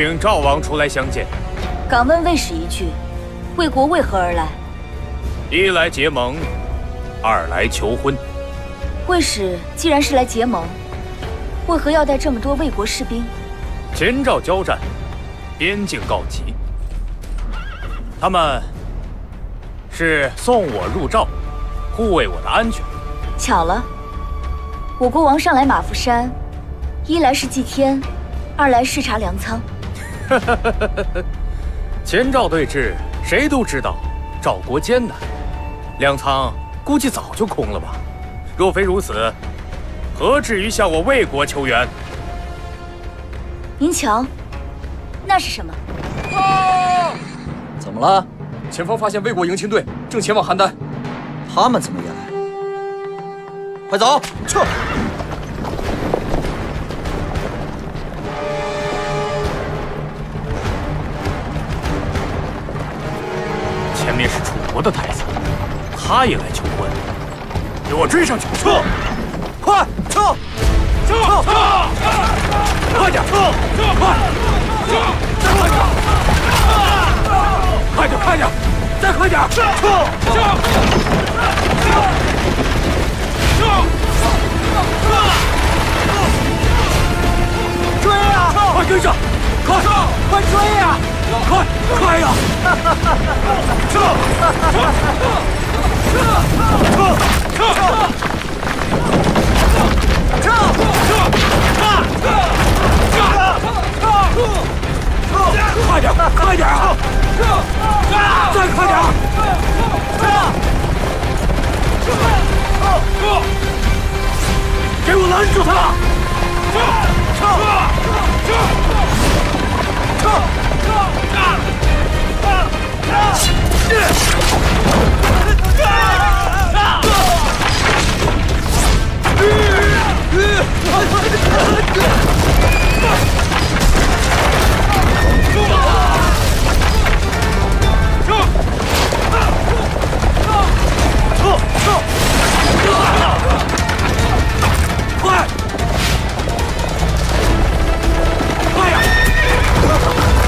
请赵王出来相见。敢问魏使一句，魏国为何而来？一来结盟，二来求婚。魏使既然是来结盟，为何要带这么多魏国士兵？前赵交战，边境告急，他们是送我入赵，护卫我的安全。巧了，我国王上来马伏山，一来是祭天，二来视察粮仓。前赵对峙，谁都知道赵国艰难，粮仓估计早就空了吧。若非如此，何至于向我魏国求援？您瞧，那是什么？啊！怎么了？前方发现魏国迎亲队，正前往邯郸。他们怎么也来？快走，撤！国的太子，他也来求婚，给我追上去！撤！快撤！撤！撤撤！快点！撤！快！撤！再快点！快点！快点！再快点！撤！撤！撤！追呀！快跟上！快！快追呀！快！快呀！撤！撤！撤！撤！撤！快点！快点！再快点！给我拦住他！快！快呀！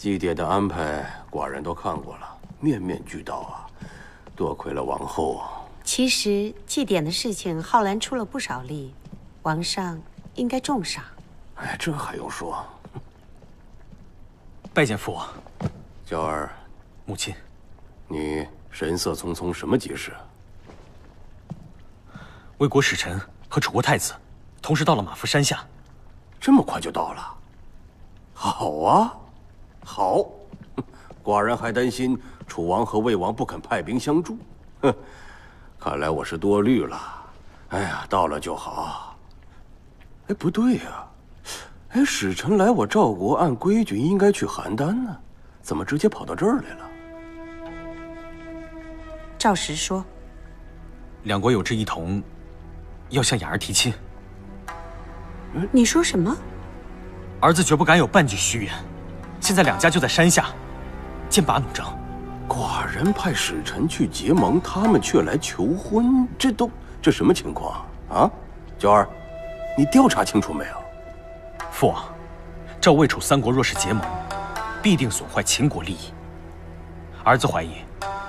祭典的安排，寡人都看过了，面面俱到啊！多亏了王后。其实祭典的事情，浩然出了不少力，王上应该重赏。哎，这还用说？拜见父王。娇儿，母亲，你神色匆匆，什么急事？魏国使臣和楚国太子同时到了马夫山下，这么快就到了？好啊，好。寡人还担心楚王和魏王不肯派兵相助，哼，看来我是多虑了。哎呀，到了就好。哎，不对呀，哎，使臣来我赵国，按规矩应该去邯郸呢，怎么直接跑到这儿来了？赵石说，两国有志一同，要向雅儿提亲。你说什么？儿子绝不敢有半句虚言。现在两家就在山下，剑拔弩张。寡人派使臣去结盟，他们却来求婚，这都这什么情况啊？九儿，你调查清楚没有？父王，赵魏楚三国若是结盟，必定损坏秦国利益。儿子怀疑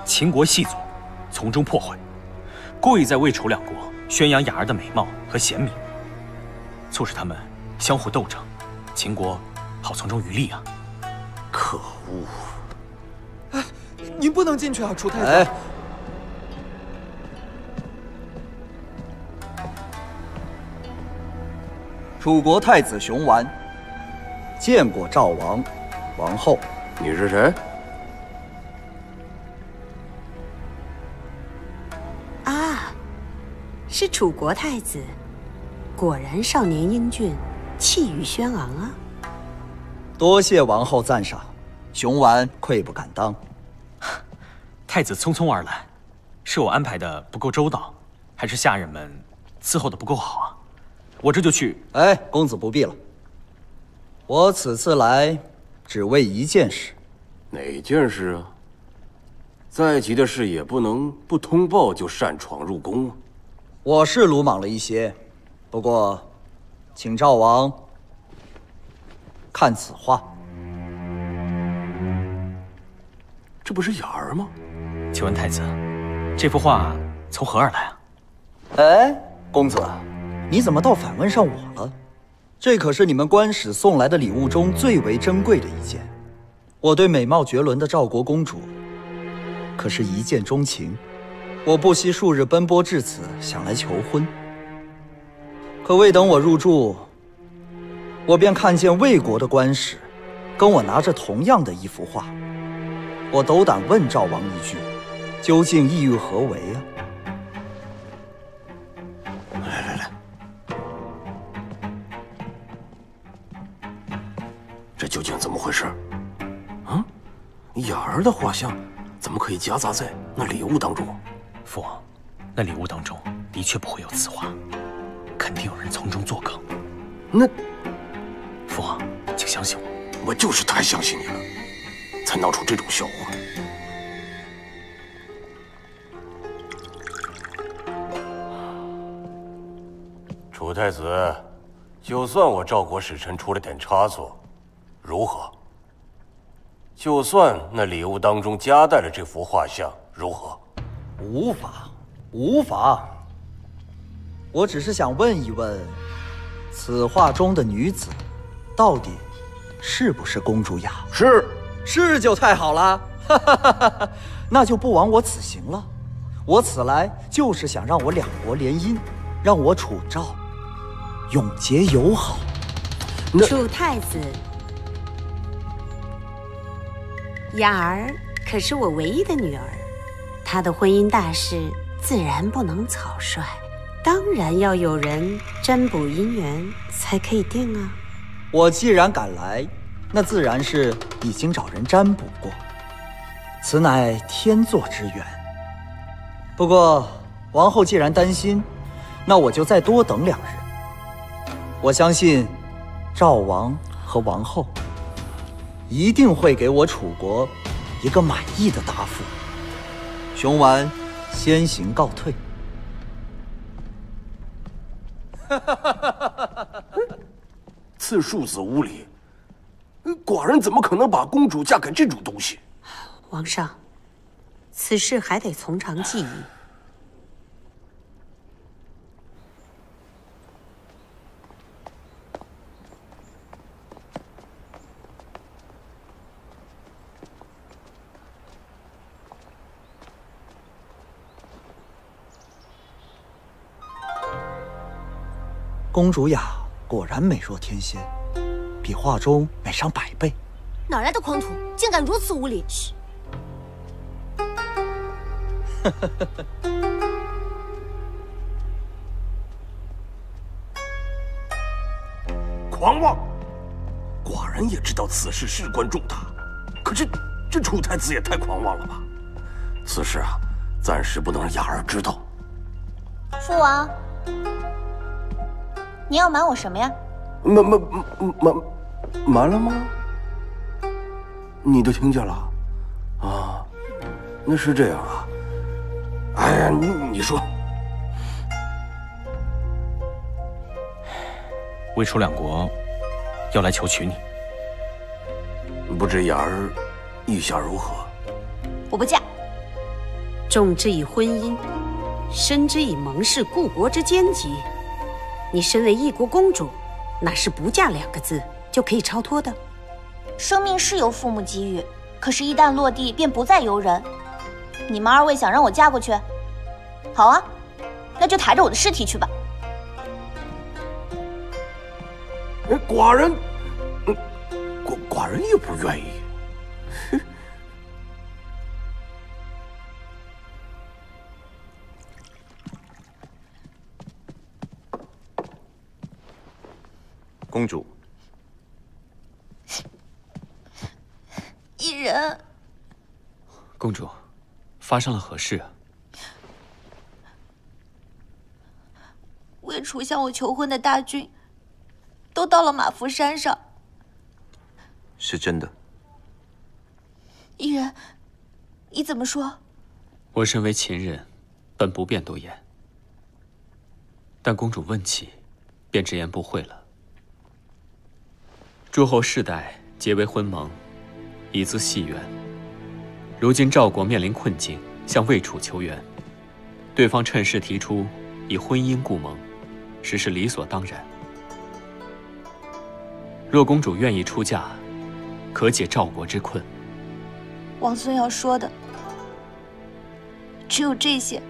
秦国细作，从中破坏，故意在魏楚两国宣扬雅儿的美貌和贤明，促使他们相互斗争，秦国好从中渔利啊！可恶！哎，您不能进去啊，楚太子。哎，楚国太子熊丸见过赵王、王后。你是谁？啊，是楚国太子，果然少年英俊，气宇轩昂啊！多谢王后赞赏，熊丸愧不敢当。太子匆匆而来，是我安排的不够周到，还是下人们伺候的不够好啊？我这就去。哎，公子不必了。我此次来，只为一件事。哪件事啊？再急的事也不能不通报就擅闯入宫啊！我是鲁莽了一些，不过，请赵王看此画。这不是雅儿吗？请问太子，这幅画从何而来啊？哎，公子，你怎么倒反问上我了？这可是你们官使送来的礼物中最为珍贵的一件。我对美貌绝伦的赵国公主可是一见钟情，我不惜数日奔波至此，想来求婚。可未等我入住，我便看见魏国的官使跟我拿着同样的一幅画。我斗胆问赵王一句。究竟意欲何为啊？来来来，这究竟怎么回事？啊，雅儿的画像怎么可以夹杂在那礼物当中？父王，那礼物当中的确不会有此画，肯定有人从中作梗。那，父皇，请相信我，我就是太相信你了，才闹出这种笑话。楚太子，就算我赵国使臣出了点差错，如何？就算那礼物当中夹带了这幅画像，如何？无法，无法。我只是想问一问，此画中的女子，到底是不是公主雅？是，是就太好了。哈哈哈哈那就不枉我此行了。我此来就是想让我两国联姻，让我楚赵。永结友好。楚太子，雅儿可是我唯一的女儿，她的婚姻大事自然不能草率，当然要有人占卜姻缘才可以定啊。我既然敢来，那自然是已经找人占卜过，此乃天作之缘。不过王后既然担心，那我就再多等两日。我相信，赵王和王后一定会给我楚国一个满意的答复。熊丸先行告退。哈哈哈哈哈此庶子无礼，寡人怎么可能把公主嫁给这种东西？王上，此事还得从长计议。公主雅果然美若天仙，比画中美上百倍。哪来的狂徒，竟敢如此无礼！嘘！狂妄！寡人也知道此事事关重大，可这这楚太子也太狂妄了吧！此事啊，暂时不能让雅儿知道。父王。你要瞒我什么呀？瞒瞒瞒瞒了吗？你都听见了？啊，那是这样啊。哎呀，你你说，魏楚两国要来求娶你，不知雅儿意下如何？我不嫁。重之以婚姻，深之以盟誓故国之奸疾。你身为一国公主，哪是不嫁两个字就可以超脱的？生命是由父母给予，可是，一旦落地，便不再由人。你们二位想让我嫁过去？好啊，那就抬着我的尸体去吧。寡人，寡寡人也不愿意。公主，人，公主，发生了何事啊？魏楚向我求婚的大军都到了马伏山上。是真的。伊人，你怎么说？我身为秦人，本不便多言。但公主问起，便直言不讳了。诸侯世代结为婚盟，以资系缘。如今赵国面临困境，向魏楚求援，对方趁势提出以婚姻固盟，实是理所当然。若公主愿意出嫁，可解赵国之困。王孙要说的只有这些。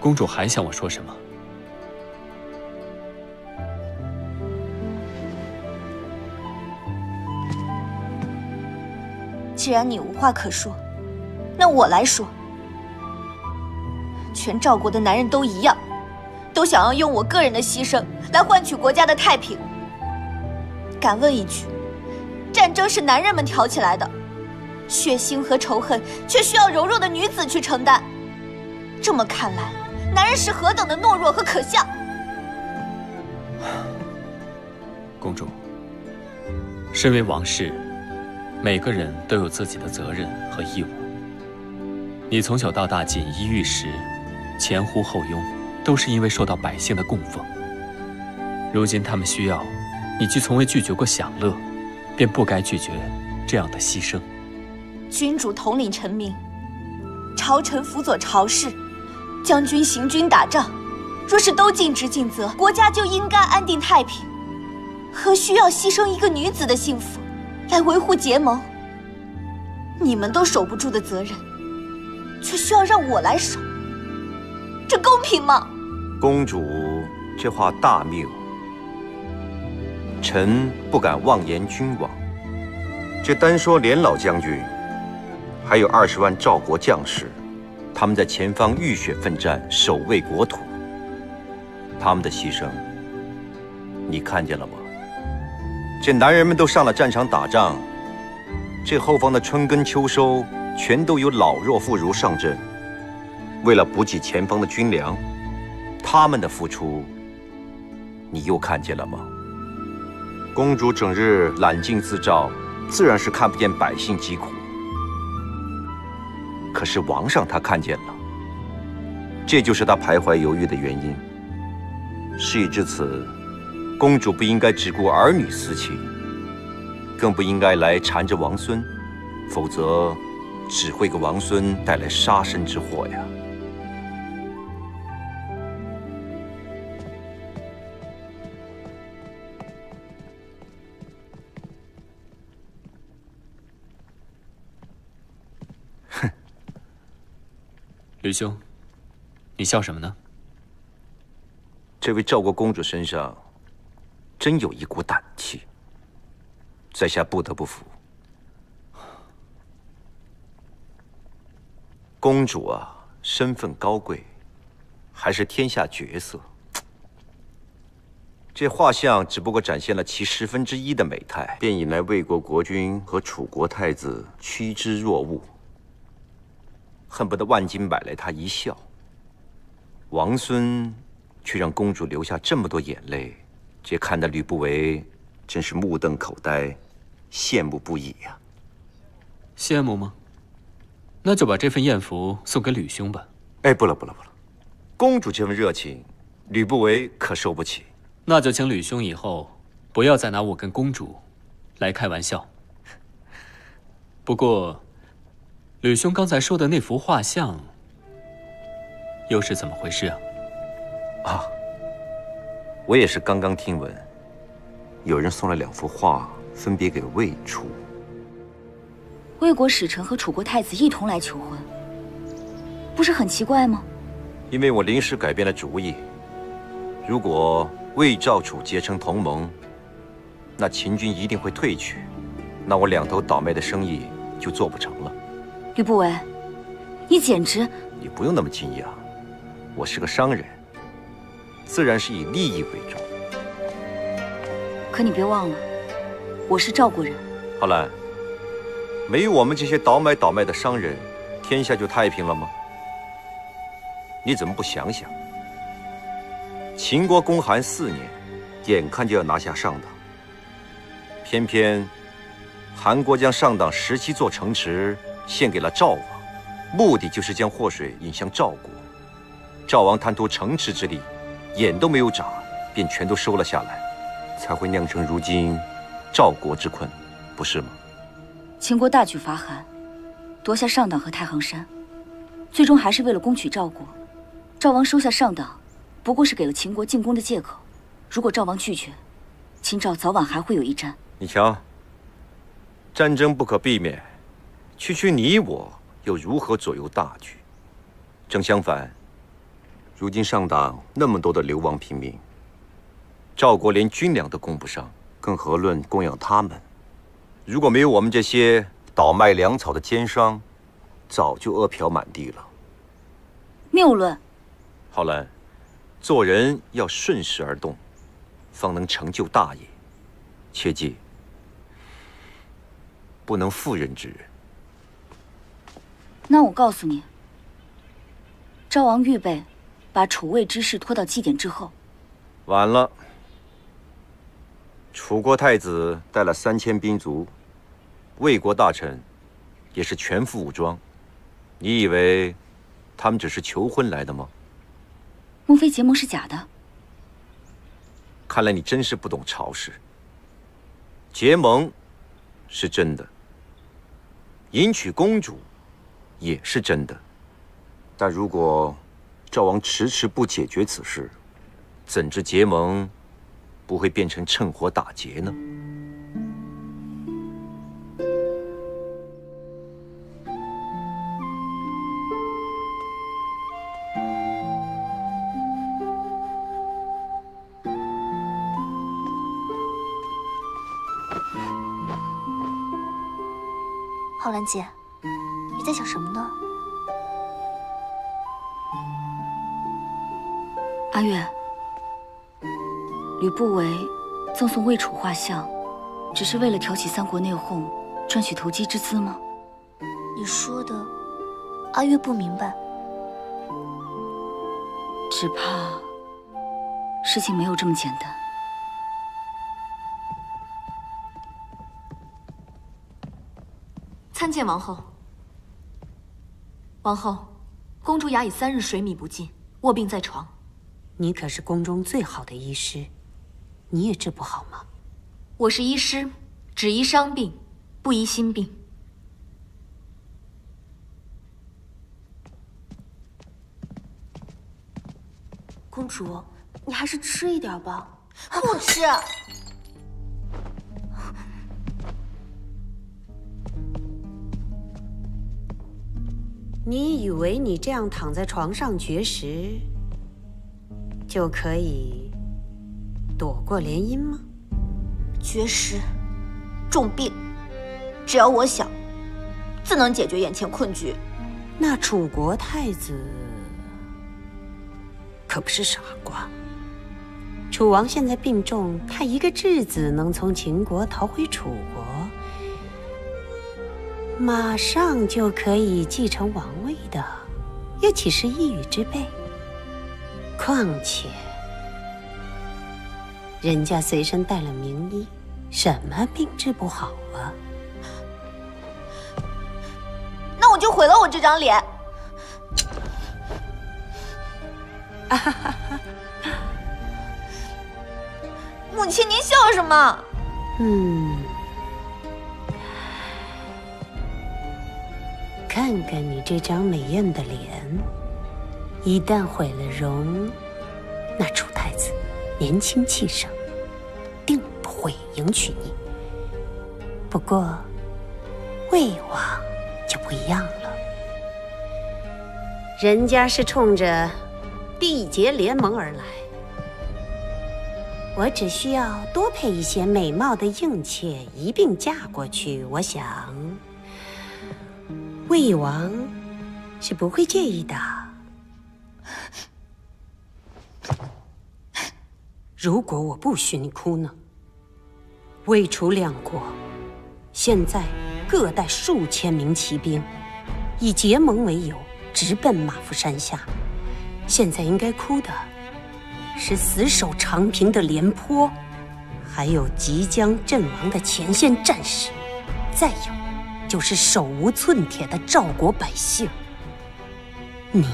公主还想我说什么？既然你无话可说，那我来说。全赵国的男人都一样，都想要用我个人的牺牲来换取国家的太平。敢问一句，战争是男人们挑起来的，血腥和仇恨却需要柔弱的女子去承担。这么看来，男人是何等的懦弱和可笑。公主，身为王室。每个人都有自己的责任和义务。你从小到大锦衣玉食，前呼后拥，都是因为受到百姓的供奉。如今他们需要，你既从未拒绝过享乐，便不该拒绝这样的牺牲。君主统领臣民，朝臣辅佐朝事，将军行军打仗，若是都尽职尽责，国家就应该安定太平，何需要牺牲一个女子的幸福？来维护结盟，你们都守不住的责任，却需要让我来守，这公平吗？公主这话大谬，臣不敢妄言君王。这单说连老将军，还有二十万赵国将士，他们在前方浴血奋战，守卫国土，他们的牺牲，你看见了吗？这男人们都上了战场打仗，这后方的春耕秋收，全都有老弱妇孺上阵，为了补给前方的军粮，他们的付出，你又看见了吗？公主整日揽镜自照，自然是看不见百姓疾苦。可是王上他看见了，这就是他徘徊犹豫的原因。事已至此。公主不应该只顾儿女私情，更不应该来缠着王孙，否则只会给王孙带来杀身之祸呀。哼，吕兄，你笑什么呢？这位赵国公主身上。真有一股胆气，在下不得不服。公主啊，身份高贵，还是天下绝色。这画像只不过展现了其十分之一的美态，便引来魏国国君和楚国太子趋之若鹜，恨不得万金买来她一笑。王孙却让公主流下这么多眼泪。这看得吕不韦真是目瞪口呆，羡慕不已呀！羡慕吗？那就把这份艳福送给吕兄吧。哎，不了不了不了，公主这份热情，吕不韦可受不起。那就请吕兄以后不要再拿我跟公主来开玩笑。不过，吕兄刚才说的那幅画像又是怎么回事啊？啊！我也是刚刚听闻，有人送了两幅画，分别给魏、楚。魏国使臣和楚国太子一同来求婚，不是很奇怪吗？因为我临时改变了主意，如果魏、赵、楚结成同盟，那秦军一定会退去，那我两头倒霉的生意就做不成了。吕不韦，你简直……你不用那么惊讶，我是个商人。自然是以利益为重，可你别忘了，我是赵国人。浩兰，没有我们这些倒买倒卖的商人，天下就太平了吗？你怎么不想想？秦国公韩四年，眼看就要拿下上党，偏偏韩国将上党十七座城池献给了赵王，目的就是将祸水引向赵国。赵王贪图城池之利，眼都没有眨，便全都收了下来，才会酿成如今赵国之困，不是吗？秦国大举伐韩，夺下上党和太行山，最终还是为了攻取赵国。赵王收下上党，不过是给了秦国进攻的借口。如果赵王拒绝，秦赵早晚还会有一战。你瞧，战争不可避免，区区你我又如何左右大局？正相反，如今上党那么多的流亡平民，赵国连军粮都供不上，更何论供养他们？如果没有我们这些倒卖粮草的奸商，早就饿殍满地了。谬论。浩然，做人要顺势而动，方能成就大业。切记，不能妇人之仁。那我告诉你，赵王预备把楚魏之事拖到祭典之后。晚了。楚国太子带了三千兵卒。魏国大臣也是全副武装，你以为他们只是求婚来的吗？莫非结盟是假的？看来你真是不懂朝事。结盟是真的，迎娶公主也是真的，但如果赵王迟迟不解决此事，怎知结盟不会变成趁火打劫呢？浩然姐，你在想什么呢？阿月，吕不韦赠送魏楚画像，只是为了挑起三国内讧，赚取投机之资吗？你说的，阿月不明白。只怕事情没有这么简单。参见王后。王后，公主雅已三日水米不进，卧病在床。你可是宫中最好的医师，你也治不好吗？我是医师，只医伤病，不医心病。公主，你还是吃一点吧。不吃。你以为你这样躺在床上绝食，就可以躲过联姻吗？绝食，重病，只要我想，自能解决眼前困局。那楚国太子可不是傻瓜。楚王现在病重，他一个质子能从秦国逃回楚国。马上就可以继承王位的，又岂是一羽之辈？况且，人家随身带了名医，什么病治不好啊？那我就毁了我这张脸！啊哈哈！母亲，您笑什么？嗯。看看你这张美艳的脸，一旦毁了容，那楚太子年轻气盛，定不会迎娶你。不过，魏王就不一样了，人家是冲着缔结联盟而来，我只需要多配一些美貌的应妾一并嫁过去，我想。魏王是不会介意的。如果我不许你哭呢？魏楚两国现在各带数千名骑兵，以结盟为由，直奔马夫山下。现在应该哭的是死守长平的廉颇，还有即将阵亡的前线战士，再有就是手无寸铁的赵国百姓。你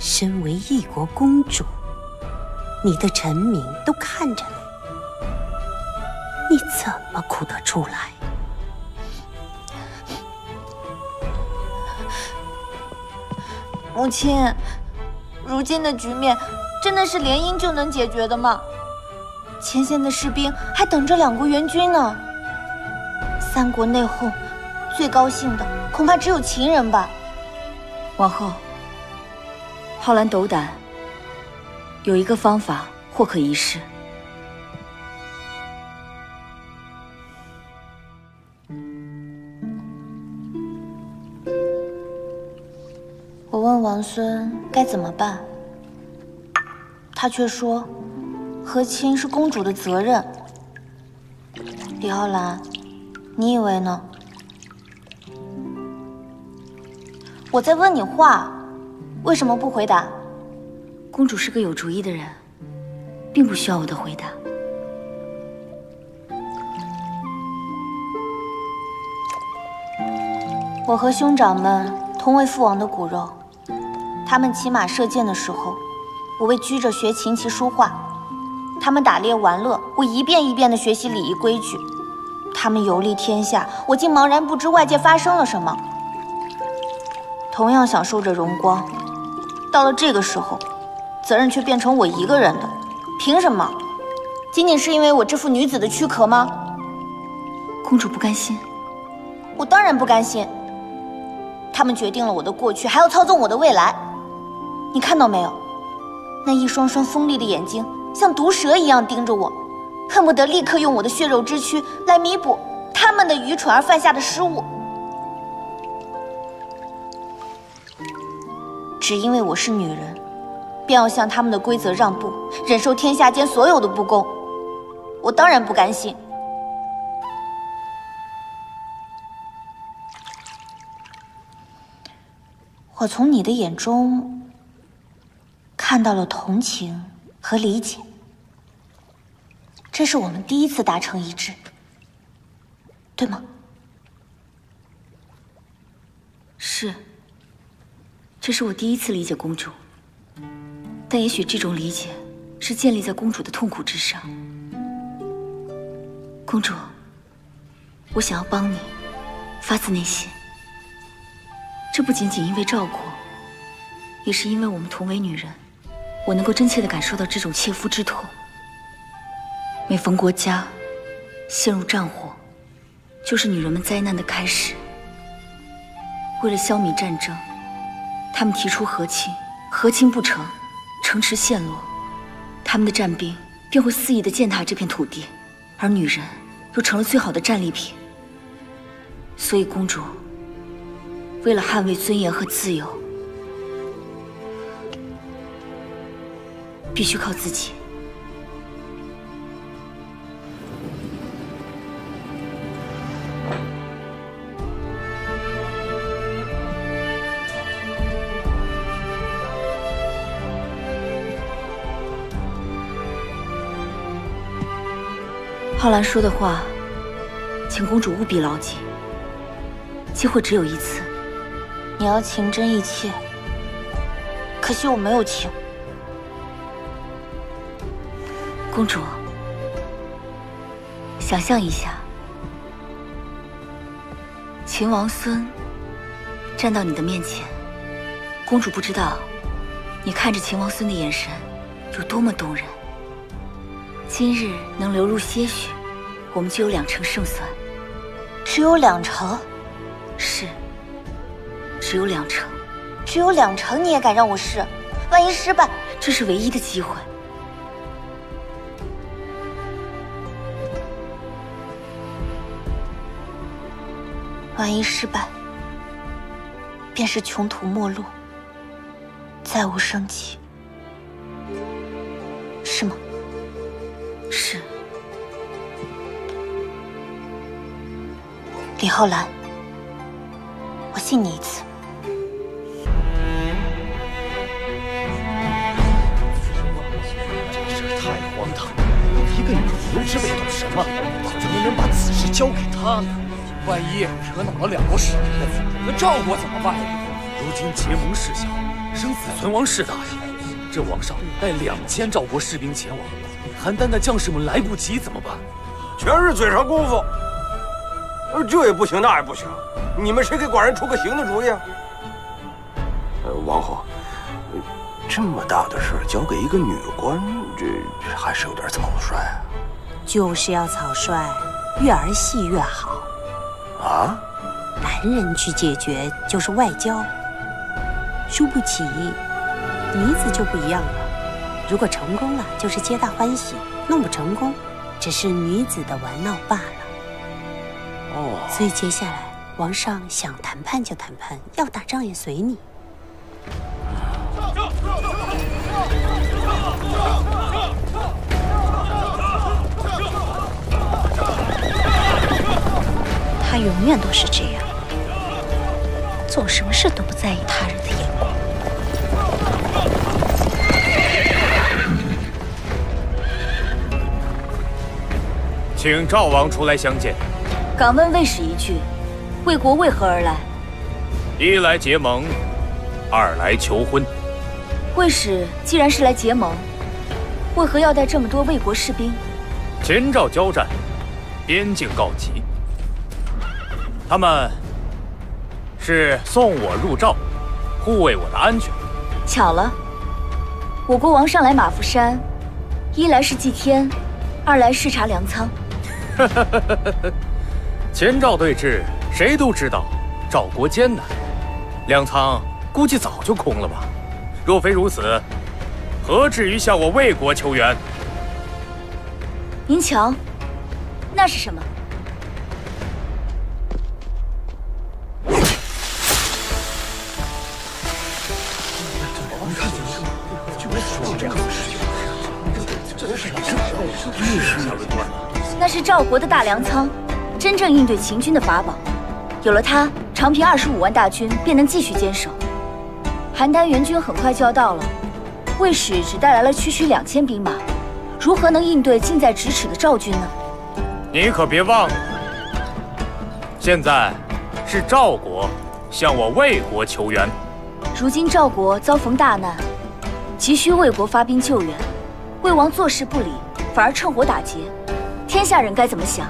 身为一国公主，你的臣民都看着你，你怎么哭得出来？母亲，如今的局面真的是联姻就能解决的吗？前线的士兵还等着两国援军呢。三国内讧，最高兴的恐怕只有秦人吧。王后，浩然斗胆，有一个方法或可一试。我问王孙该怎么办，他却说和亲是公主的责任。李浩然，你以为呢？我在问你话，为什么不回答？公主是个有主意的人，并不需要我的回答。我和兄长们同为父王的骨肉。他们骑马射箭的时候，我为居着学琴棋书画；他们打猎玩乐，我一遍一遍的学习礼仪规矩；他们游历天下，我竟茫然不知外界发生了什么。同样享受着荣光，到了这个时候，责任却变成我一个人的，凭什么？仅仅是因为我这副女子的躯壳吗？公主不甘心，我当然不甘心。他们决定了我的过去，还要操纵我的未来。你看到没有？那一双双锋利的眼睛像毒蛇一样盯着我，恨不得立刻用我的血肉之躯来弥补他们的愚蠢而犯下的失误。只因为我是女人，便要向他们的规则让步，忍受天下间所有的不公。我当然不甘心。我从你的眼中。看到了同情和理解，这是我们第一次达成一致，对吗？是，这是我第一次理解公主，但也许这种理解是建立在公主的痛苦之上。公主，我想要帮你，发自内心。这不仅仅因为赵国，也是因为我们同为女人。我能够真切地感受到这种切肤之痛。每逢国家陷入战火，就是女人们灾难的开始。为了消弭战争，他们提出和亲，和亲不成，城池陷落，他们的战兵便会肆意的践踏这片土地，而女人又成了最好的战利品。所以，公主为了捍卫尊严和自由。必须靠自己。浩然说的话，请公主务必牢记。机会只有一次，你要情真意切，可惜我没有情。公主，想象一下，秦王孙站到你的面前，公主不知道你看着秦王孙的眼神有多么动人。今日能流入些许，我们就有两成胜算。只有两成？是，只有两成。只有两成，你也敢让我试？万一失败，这是唯一的机会。万一失败，便是穷途末路，再无生机，是吗？是。李浩然，我信你一次。这事太荒唐！一个女流之辈懂什么？怎么能把此事交给他呢？万一惹恼了两国使节，那赵国怎么办？如今结盟事小，生死存亡事大呀！这王上带两千赵国士兵前往，邯郸的将士们来不及怎么办？全是嘴上功夫。这也不行，那也不行，你们谁给寡人出个行的主意？呃，王后，这么大的事交给一个女官，这还是有点草率啊。就是要草率，越儿戏越好。啊？男人去解决就是外交，输不起，女子就不一样了。如果成功了，就是皆大欢喜；弄不成功，只是女子的玩闹罢了。哦，所以接下来，王上想谈判就谈判，要打仗也随你。他永远都是这样，做什么事都不在意他人的眼光。请赵王出来相见。敢问魏使一句，魏国为何而来？一来结盟，二来求婚。魏使既然是来结盟，为何要带这么多魏国士兵？秦赵交战，边境告急，他们是送我入赵，护卫我的安全。巧了，我国王上来马伏山，一来是祭天，二来视察粮仓。秦赵对峙，谁都知道赵国艰难，粮仓估计早就空了吧。若非如此，何至于向我魏国求援？您瞧，那是什么？赵国的大粮仓，真正应对秦军的法宝。有了它，长平二十五万大军便能继续坚守。邯郸援军很快就要到了，魏使只带来了区区两千兵马，如何能应对近在咫尺的赵军呢？你可别忘了，现在是赵国向我魏国求援。如今赵国遭逢大难，急需魏国发兵救援，魏王坐视不理，反而趁火打劫。天下人该怎么想？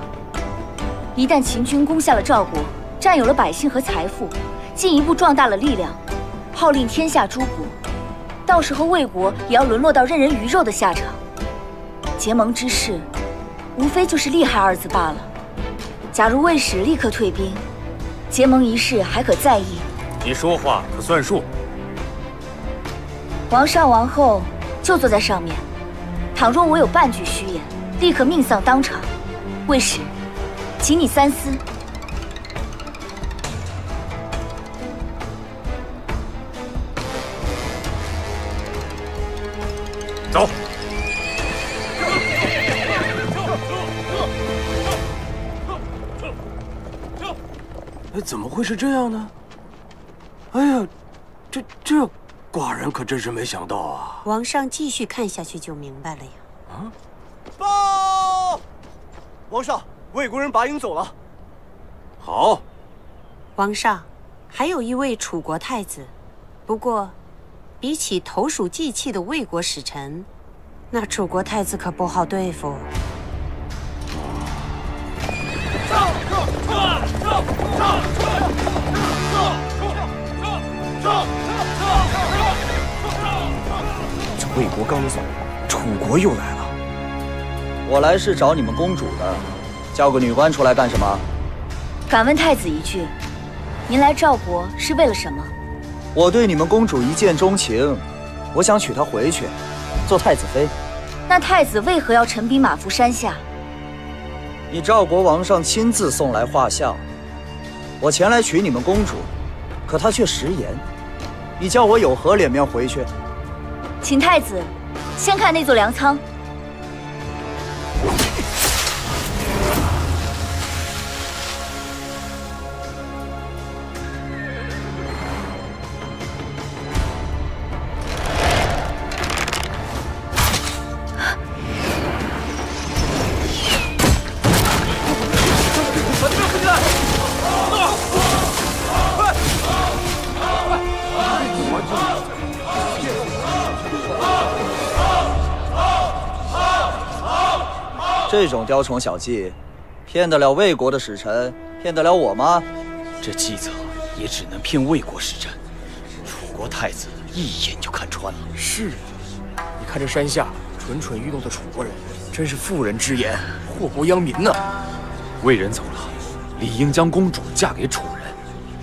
一旦秦军攻下了赵国，占有了百姓和财富，进一步壮大了力量，号令天下诸国，到时候魏国也要沦落到任人鱼肉的下场。结盟之事，无非就是利害二字罢了。假如魏使立刻退兵，结盟一事还可再议。你说话可算数。王上、王后就坐在上面，倘若我有半句虚言，立刻命丧当场。魏使，请你三思。走。哎，怎么会是这样呢？哎呀，这这，寡人可真是没想到啊！王上继续看下去就明白了呀。啊！报，王上，魏国人拔营走了。好。王上，还有一位楚国太子，不过，比起投鼠忌器的魏国使臣，那楚国太子可不好对付。这魏国刚走，楚国又来了。我来是找你们公主的，叫个女官出来干什么？敢问太子一句，您来赵国是为了什么？我对你们公主一见钟情，我想娶她回去，做太子妃。那太子为何要陈兵马伏山下？你赵国王上亲自送来画像，我前来娶你们公主，可她却食言，你叫我有何脸面回去？请太子先看那座粮仓。这种雕虫小技，骗得了魏国的使臣，骗得了我吗？这计策也只能骗魏国使臣。楚国太子一眼就看穿了。是啊，你看这山下蠢蠢欲动的楚国人，真是妇人之言，祸国殃民呐！魏人走了，理应将公主嫁给楚人。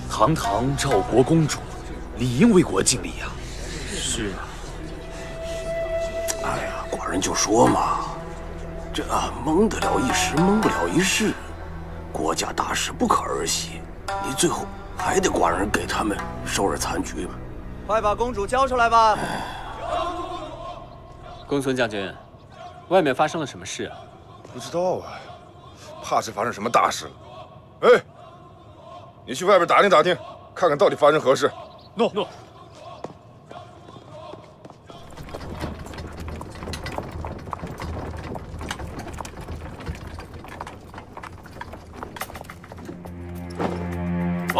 堂堂赵国公主，理应为国尽力呀。是啊。哎呀，寡人就说嘛，这蒙得了一时，蒙不了一世。国家大事不可儿戏，你最后还得寡人给他们收拾残局吧。快把公主交出来吧！公孙将军，外面发生了什么事啊？不知道啊，怕是发生什么大事了。哎，你去外边打听打听，看看到底发生何事。诺诺。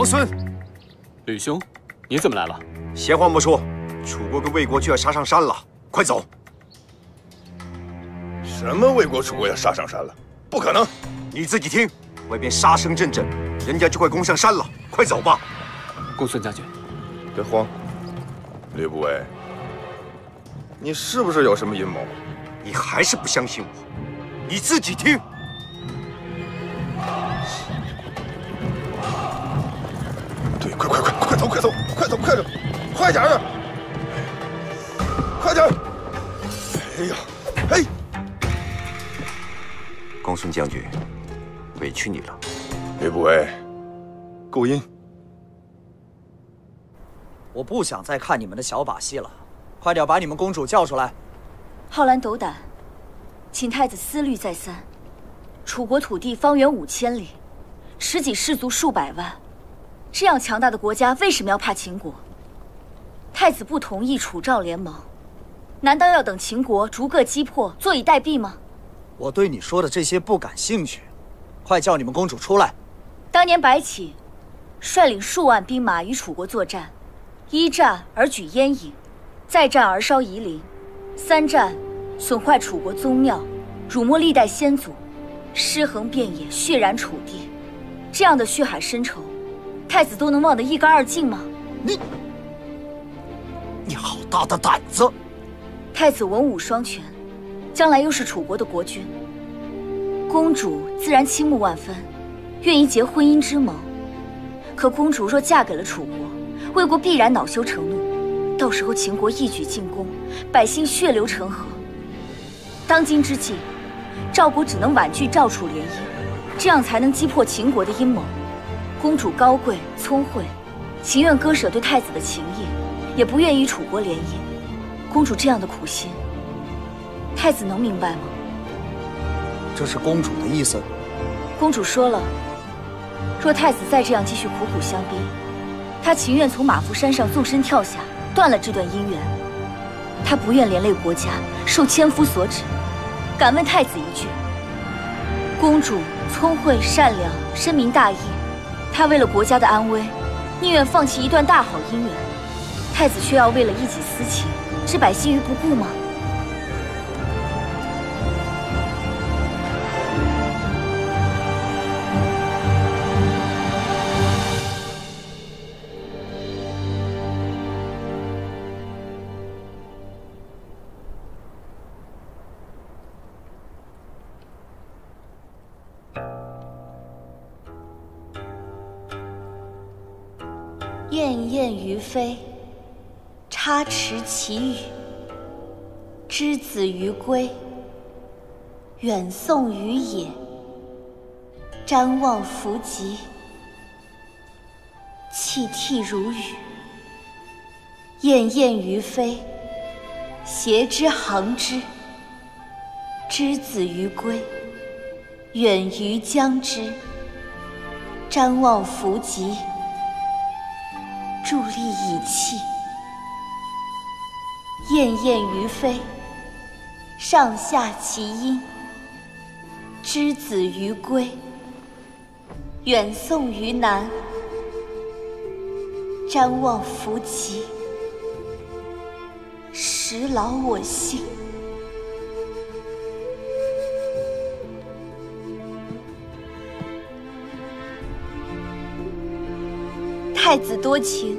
孙，吕兄，你怎么来了？闲话莫说，楚国跟魏国就要杀上山了，快走！什么魏国、楚国要杀上山了？不可能！你自己听，外边杀声阵阵，人家就快攻上山了，快走吧！公孙将军，别慌，吕不韦，你是不是有什么阴谋？你还是不相信我？你自己听。快走，快走，快点的，快点！哎呀，嘿，公孙将军，委屈你了。吕不韦，顾音，我不想再看你们的小把戏了，快点把你们公主叫出来。浩然斗胆，请太子思虑再三。楚国土地方圆五千里，十几士卒数百万。这样强大的国家为什么要怕秦国？太子不同意楚赵联盟，难道要等秦国逐个击破，坐以待毙吗？我对你说的这些不感兴趣，快叫你们公主出来！当年白起率领数万兵马与楚国作战，一战而举燕营，再战而烧夷陵，三战损坏楚国宗庙，辱没历代先祖，尸横遍野，血染楚地。这样的血海深仇。太子都能忘得一干二净吗？你，你好大的胆子！太子文武双全，将来又是楚国的国君，公主自然倾慕万分，愿意结婚姻之盟。可公主若嫁给了楚国，魏国必然恼羞成怒，到时候秦国一举进攻，百姓血流成河。当今之计，赵国只能婉拒赵楚联姻，这样才能击破秦国的阴谋。公主高贵聪慧，情愿割舍对太子的情谊，也不愿与楚国联姻。公主这样的苦心，太子能明白吗？这是公主的意思。公主说了，若太子再这样继续苦苦相逼，她情愿从马孚山上纵身跳下，断了这段姻缘。她不愿连累国家，受千夫所指。敢问太子一句：公主聪慧善良，深明大义。他为了国家的安危，宁愿放弃一段大好姻缘，太子却要为了一己私情，置百姓于不顾吗？飞，插翅其羽。之子于归，远送于野。瞻望弗及，泣涕如雨。燕燕于飞，挟之行之。之子于归，远于将之。瞻望弗及。伫立以泣，燕燕于飞，上下其音。之子于归，远送于南。瞻望弗及，时劳我心。太子多情，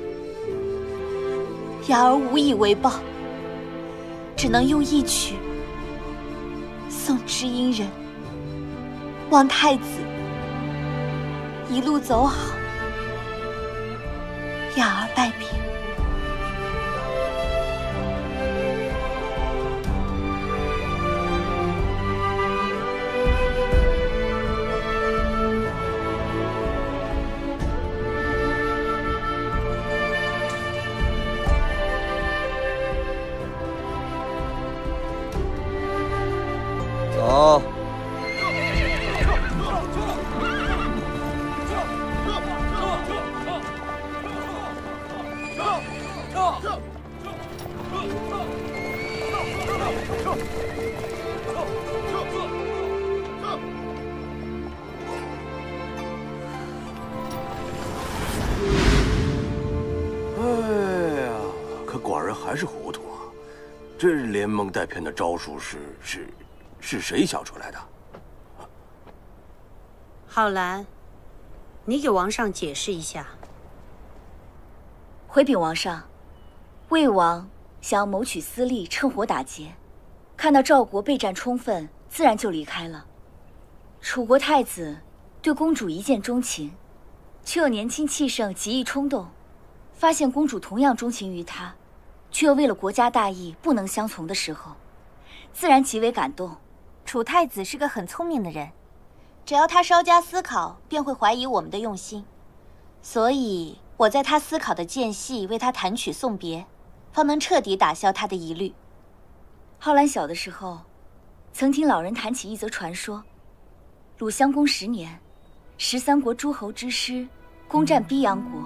雅儿无以为报，只能用一曲送知音人，望太子一路走好。雅儿拜带骗的招数是是是谁想出来的？浩然，你给王上解释一下。回禀王上，魏王想要谋取私利，趁火打劫，看到赵国备战充分，自然就离开了。楚国太子对公主一见钟情，却又年轻气盛，极易冲动。发现公主同样钟情于他，却又为了国家大义不能相从的时候，自然极为感动。楚太子是个很聪明的人，只要他稍加思考，便会怀疑我们的用心。所以我在他思考的间隙为他弹曲送别，方能彻底打消他的疑虑。浩然小的时候，曾听老人谈起一则传说：鲁襄公十年，十三国诸侯之师攻占逼阳国。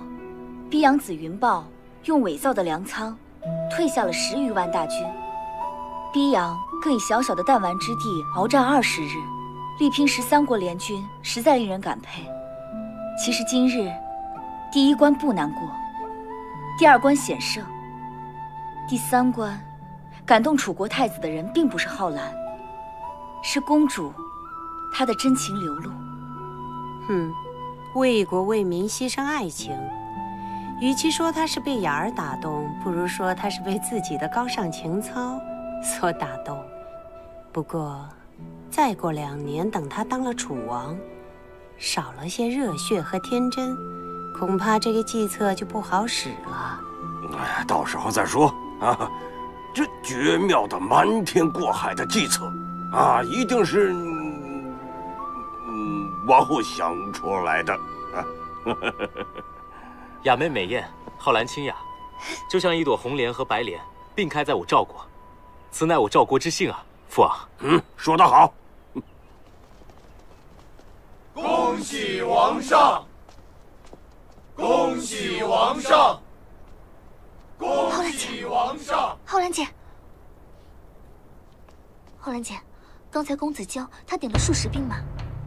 逼阳子云豹用伪造的粮仓，退下了十余万大军。逼阳更以小小的弹丸之地鏖战二十日，力拼十三国联军，实在令人感佩。其实今日第一关不难过，第二关险胜，第三关感动楚国太子的人并不是浩然，是公主，她的真情流露。哼，为国为民牺牲爱情。与其说他是被雅儿打动，不如说他是被自己的高尚情操所打动。不过，再过两年，等他当了楚王，少了些热血和天真，恐怕这个计策就不好使了。哎，到时候再说啊！这绝妙的瞒天过海的计策，啊，一定是嗯王后想出来的啊！雅妹美艳，浩然清雅，就像一朵红莲和白莲并开在我赵国，此乃我赵国之幸啊！父王，嗯，说得好。恭喜王上！恭喜王上！恭喜王上！浩然姐，浩然姐，刚才公子娇他点了数十兵马，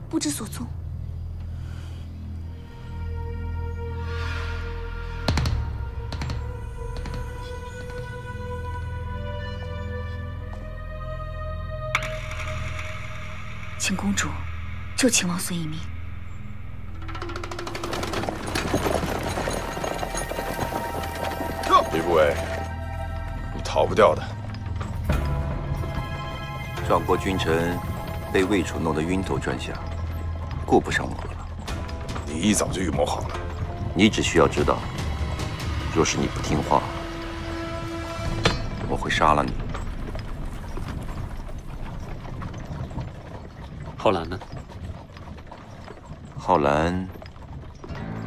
不知所踪。请公主救秦王孙一命。李不韦，你逃不掉的。赵国君臣被魏楚弄得晕头转向，顾不上我了。你一早就预谋好了。你只需要知道，若是你不听话，我会杀了你。浩然呢？浩然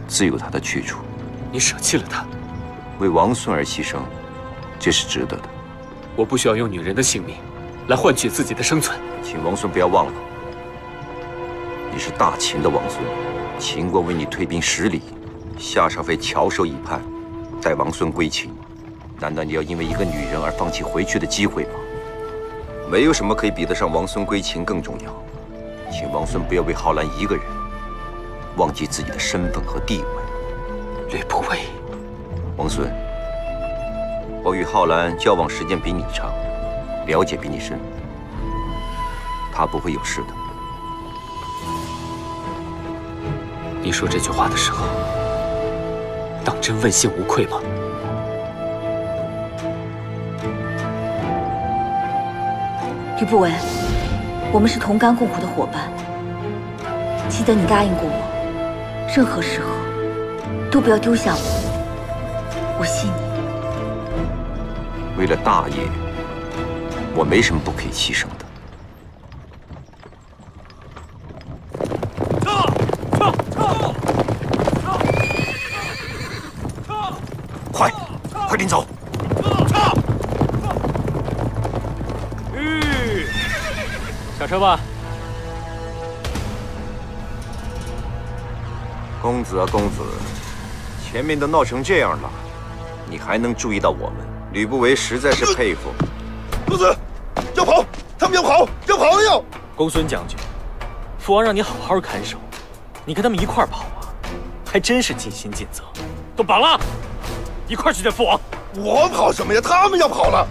自有他的去处。你舍弃了他，为王孙而牺牲，这是值得的。我不需要用女人的性命来换取自己的生存。请王孙不要忘了，你是大秦的王孙，秦国为你退兵十里，夏少妃翘首以盼，待王孙归秦。难道你要因为一个女人而放弃回去的机会吗？没有什么可以比得上王孙归秦更重要。请王孙不要为浩兰一个人忘记自己的身份和地位。吕不韦，王孙，我与浩兰交往时间比你长，了解比你深，他不会有事的。你说这句话的时候，当真问心无愧吗？吕不韦，我们是同甘共苦的伙伴，记得你答应过我，任何时候都不要丢下我。我信你。为了大业，我没什么不可以牺牲的。公子啊，公子，前面都闹成这样了，你还能注意到我们？吕不韦实在是佩服。公子，要跑！他们要跑，要跑了要！公孙将军，父王让你好好看守，你跟他们一块儿跑啊，还真是尽心尽责。都绑了，一块儿去见父王。我跑什么呀？他们要跑了。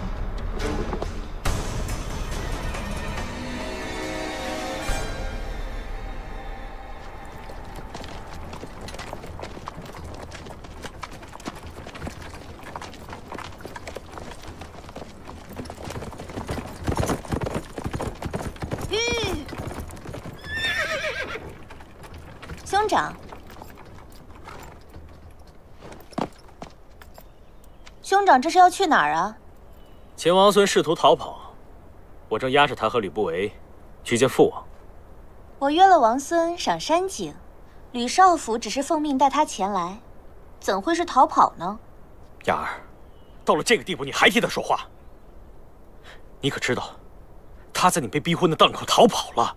长，这是要去哪儿啊？秦王孙试图逃跑，我正押着他和吕不韦去见父王。我约了王孙赏山景，吕少府只是奉命带他前来，怎会是逃跑呢？雅儿，到了这个地步，你还替他说话？你可知道，他在你被逼婚的档口逃跑了？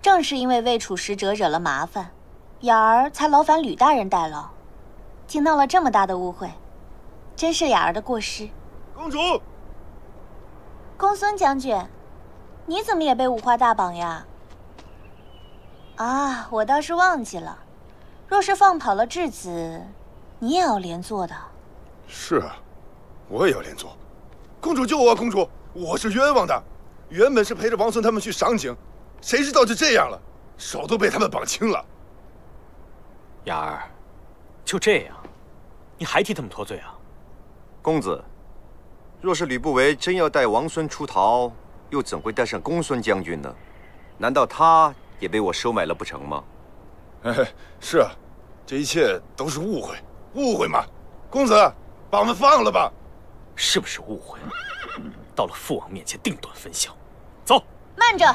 正是因为魏楚使者惹了麻烦，雅儿才劳烦吕大人代劳，竟闹了这么大的误会，真是雅儿的过失。公主，公孙将军，你怎么也被五花大绑呀？啊，我倒是忘记了，若是放跑了质子，你也要连坐的。是啊，我也要连坐。公主救我啊！公主，我是冤枉的，原本是陪着王孙他们去赏景。谁知道就这样了，手都被他们绑青了。雅儿，就这样，你还替他们脱罪啊？公子，若是吕不韦真要带王孙出逃，又怎会带上公孙将军呢？难道他也被我收买了不成吗？哎，是啊，这一切都是误会，误会嘛。公子，把我们放了吧。是不是误会？到了父王面前定断分晓。走，慢着。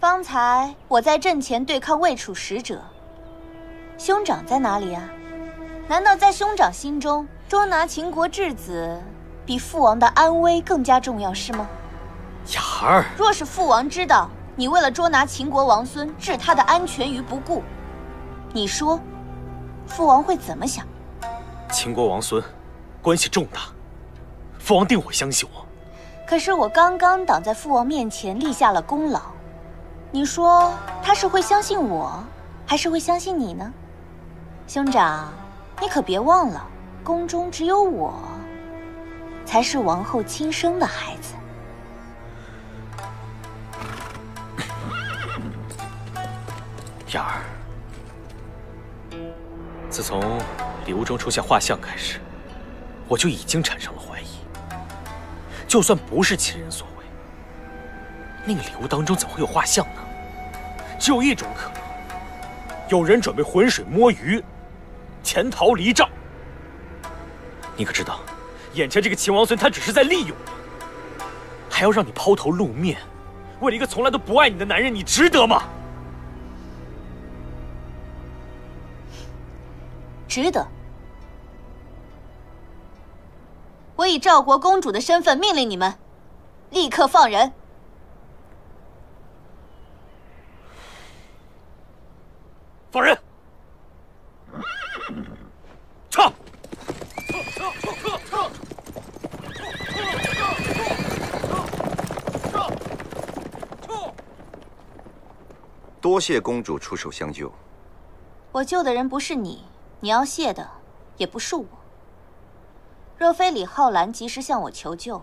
方才我在阵前对抗魏楚使者，兄长在哪里啊？难道在兄长心中，捉拿秦国质子比父王的安危更加重要，是吗？雅儿，若是父王知道你为了捉拿秦国王孙，置他的安全于不顾，你说，父王会怎么想？秦国王孙，关系重大，父王定会相信我。可是我刚刚挡在父王面前立下了功劳。你说他是会相信我，还是会相信你呢？兄长，你可别忘了，宫中只有我，才是王后亲生的孩子。雅儿，自从礼物中出现画像开始，我就已经产生了怀疑。就算不是亲人所为，那个礼物当中怎么会有画像呢？只有一种可能，有人准备浑水摸鱼，潜逃离赵。你可知道，眼前这个秦王孙，他只是在利用你，还要让你抛头露面，为了一个从来都不爱你的男人，你值得吗？值得。我以赵国公主的身份命令你们，立刻放人。放人！撤！撤！撤！撤！撤！多谢公主出手相救。我救的人不是你，你要谢的也不是我。若非李浩然及时向我求救，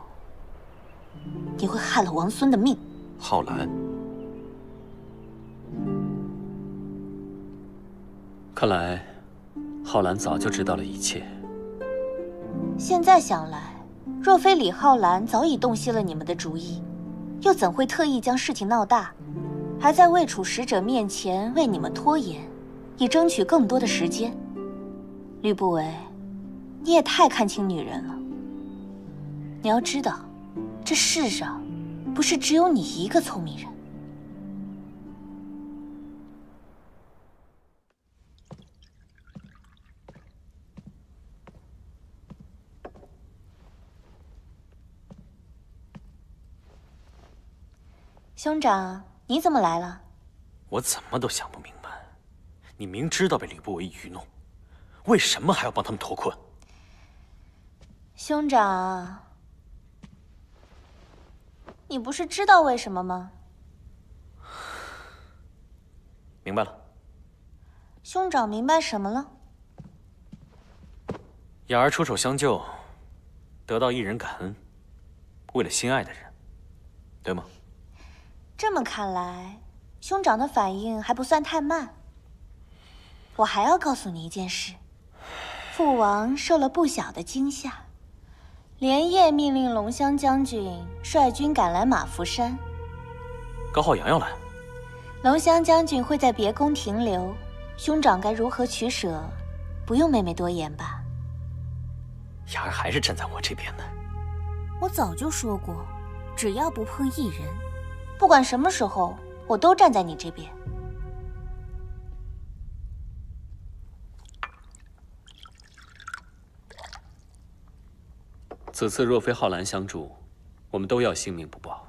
你会害了王孙的命。浩然。看来，浩兰早就知道了一切。现在想来，若非李浩然早已洞悉了你们的主意，又怎会特意将事情闹大，还在魏楚使者面前为你们拖延，以争取更多的时间？吕不韦，你也太看清女人了。你要知道，这世上不是只有你一个聪明人。兄长，你怎么来了？我怎么都想不明白，你明知道被吕不韦愚弄，为什么还要帮他们脱困？兄长，你不是知道为什么吗？明白了。兄长明白什么了？雅儿出手相救，得到一人感恩，为了心爱的人，对吗？这么看来，兄长的反应还不算太慢。我还要告诉你一件事：父王受了不小的惊吓，连夜命令龙骧将军率军赶来马伏山。高浩洋要来，龙骧将军会在别宫停留，兄长该如何取舍？不用妹妹多言吧？雅儿还是站在我这边的。我早就说过，只要不碰一人。不管什么时候，我都站在你这边。此次若非浩然相助，我们都要性命不保。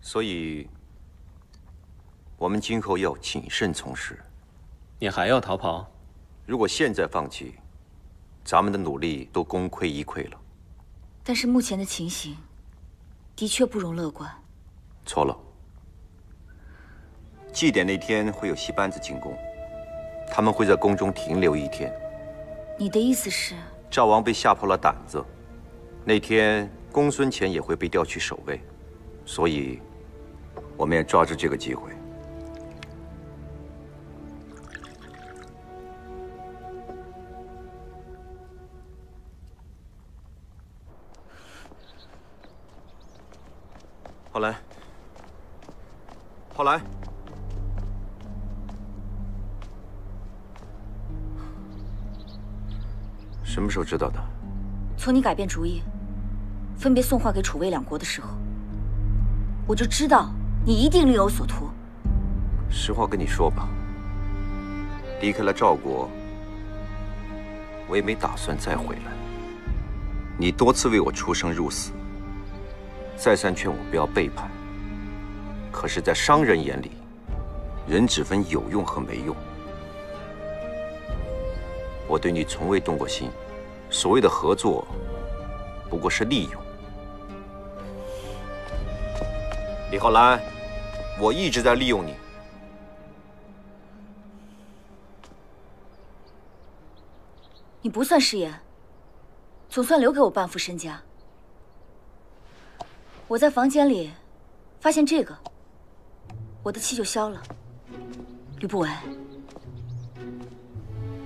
所以，我们今后要谨慎从事。你还要逃跑？如果现在放弃，咱们的努力都功亏一篑了。但是目前的情形，的确不容乐观。错了。祭典那天会有戏班子进宫，他们会在宫中停留一天。你的意思是？赵王被吓破了胆子，那天公孙乾也会被调去守卫，所以，我们也抓住这个机会。浩然。浩来，什么时候知道的？从你改变主意，分别送话给楚魏两国的时候，我就知道你一定另有所图。实话跟你说吧，离开了赵国，我也没打算再回来。你多次为我出生入死，再三劝我不要背叛。可是，在商人眼里，人只分有用和没用。我对你从未动过心，所谓的合作，不过是利用。李浩然，我一直在利用你。你不算食言，总算留给我半副身家。我在房间里发现这个。我的气就消了，吕不韦，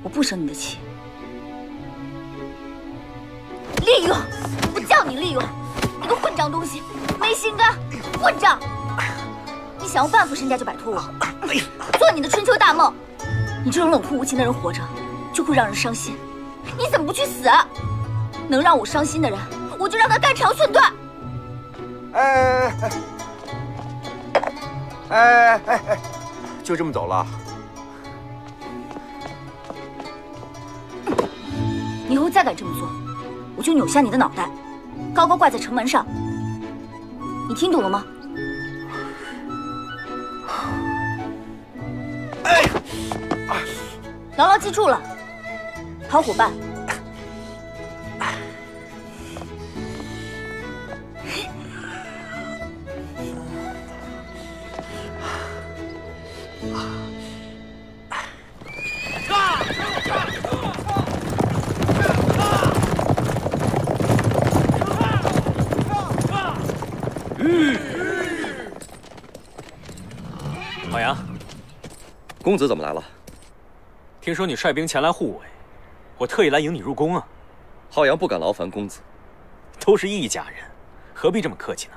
我不生你的气。利用，我叫你利用，你个混账东西，没心肝，混账！你想用半副身家就摆脱我，做你的春秋大梦。你这种冷酷无情的人活着，就会让人伤心。你怎么不去死？能让我伤心的人，我就让他肝肠寸断。哎。哎哎哎哎哎！就这么走了？你以后再敢这么做，我就扭下你的脑袋，高高挂在城门上。你听懂了吗？哎！牢牢记住了，好伙伴。公子怎么来了？听说你率兵前来护卫，我特意来迎你入宫啊。浩洋不敢劳烦公子，都是一家人，何必这么客气呢？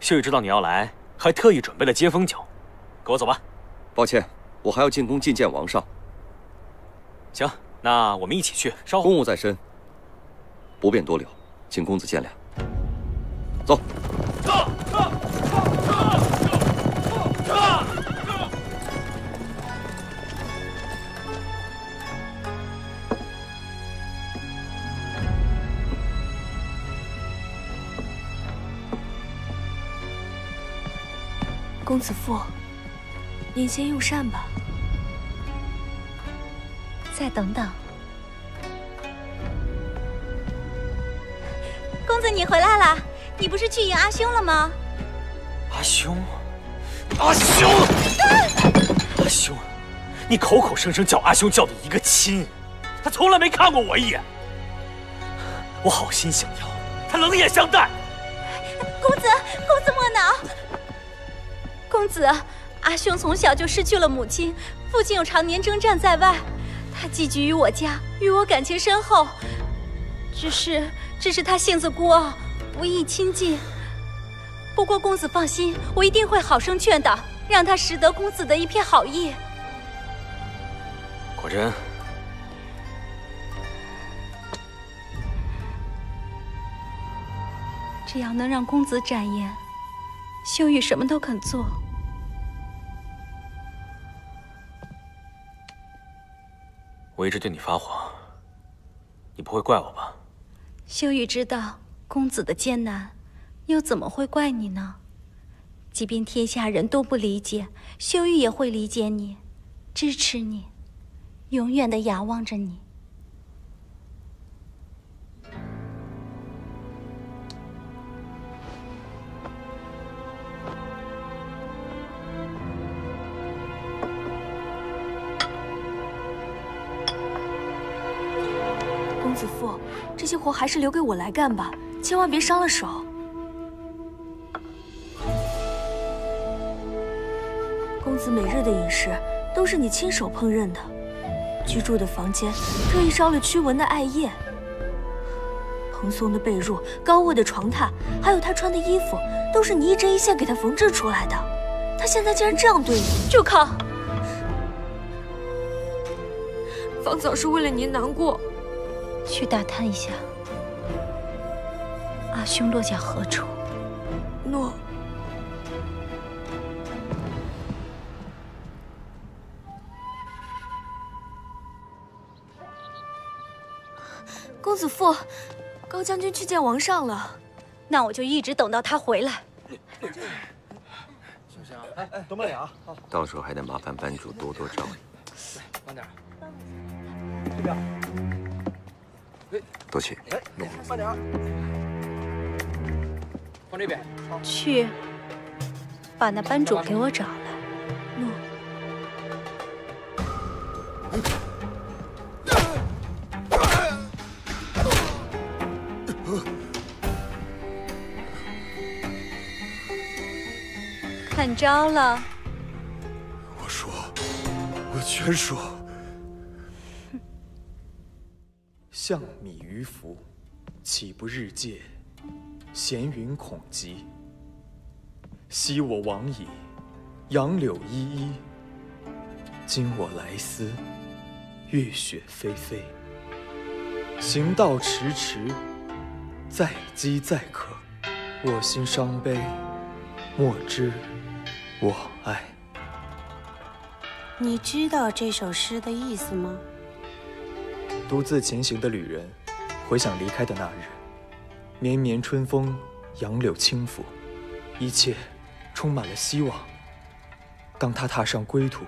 秀玉知道你要来，还特意准备了接风酒，跟我走吧。抱歉，我还要进宫觐见王上。行，那我们一起去。稍后。公务在身，不便多留，请公子见谅。走。公子父，您先用膳吧。再等等，公子你回来了，你不是去迎阿兄了吗？阿兄，阿兄，阿兄，你口口声声叫阿兄叫的一个亲，他从来没看过我一眼，我好心想要，他冷眼相待。公子，公子莫恼。公子，阿兄从小就失去了母亲，父亲又常年征战在外，他寄居于我家，与我感情深厚。只是，只是他性子孤傲，不易亲近。不过公子放心，我一定会好生劝导，让他识得公子的一片好意。果真，只要能让公子展颜。秀玉什么都肯做。我一直对你发火，你不会怪我吧？秀玉知道公子的艰难，又怎么会怪你呢？即便天下人都不理解，秀玉也会理解你，支持你，永远的仰望着你。这些活还是留给我来干吧，千万别伤了手。公子每日的饮食都是你亲手烹饪的，居住的房间特意烧了驱蚊的艾叶，蓬松的被褥、高卧的床榻，还有他穿的衣服，都是你一针一线给他缝制出来的。他现在竟然这样对你！住口！方早是为了您难过。去打探一下，阿兄落脚何处？诺。公子父，高将军去见王上了。那我就一直等到他回来。小心啊？哎哎，多慢点啊！到时候还得麻烦班主多多照应。慢点。这边。多谢。哎，慢点。放这边。去，把那班主给我找来。诺。看招了。我说，我全说。向米于福，岂不日戒？闲云恐极。昔我往矣，杨柳依依；今我来思，月雪霏霏。行道迟迟，载饥载渴。我心伤悲，莫知我哀。你知道这首诗的意思吗？独自前行的旅人，回想离开的那日，绵绵春风，杨柳轻拂，一切充满了希望。当他踏上归途，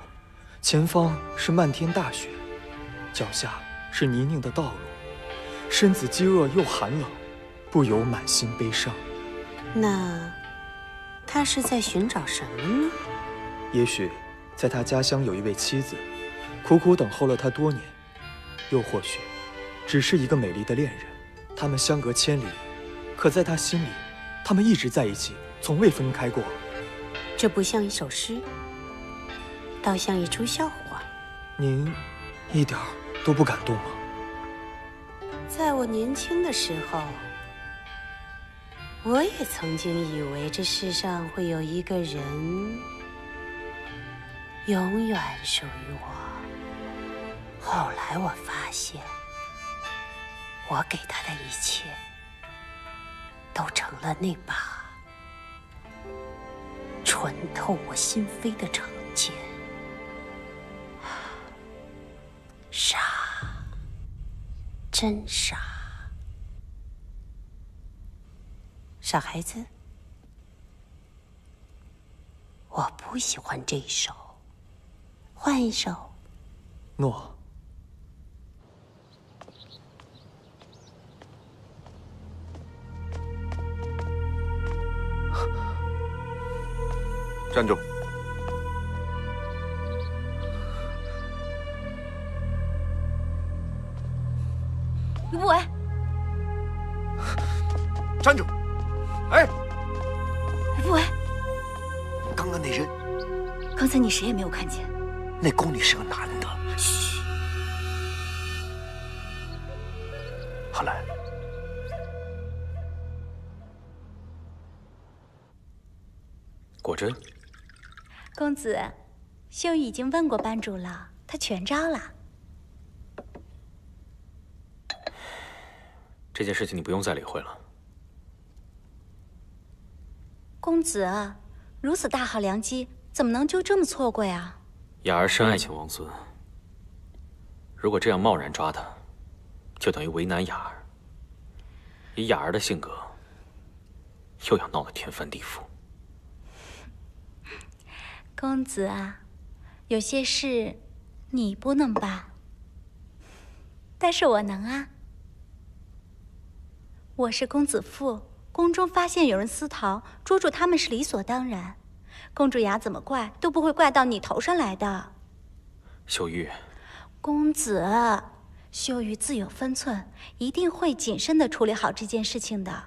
前方是漫天大雪，脚下是泥泞的道路，身子饥饿又寒冷，不由满心悲伤。那他是在寻找什么呢？也许，在他家乡有一位妻子，苦苦等候了他多年。又或许，只是一个美丽的恋人，他们相隔千里，可在他心里，他们一直在一起，从未分开过。这不像一首诗，倒像一出笑话。您一点都不感动吗？在我年轻的时候，我也曾经以为这世上会有一个人永远属于我。后来我发现，我给他的一切都成了那把穿透我心扉的长剑。傻，真傻，傻孩子，我不喜欢这一首，换一首。诺。站住！吕不韦，站住！哎，吕不韦，刚刚那人，刚才你谁也没有看见。那宫里是个男的。嘘。好来，果真。公子，秀玉已经问过班主了，他全招了。这件事情你不用再理会了。公子，如此大好良机，怎么能就这么错过呀？雅儿深爱秦王孙，如果这样贸然抓他，就等于为难雅儿。以雅儿的性格，又要闹得天翻地覆。公子啊，有些事你不能办，但是我能啊。我是公子父，宫中发现有人私逃，捉住他们是理所当然。公主牙怎么怪都不会怪到你头上来的。秀玉，公子，秀玉自有分寸，一定会谨慎的处理好这件事情的，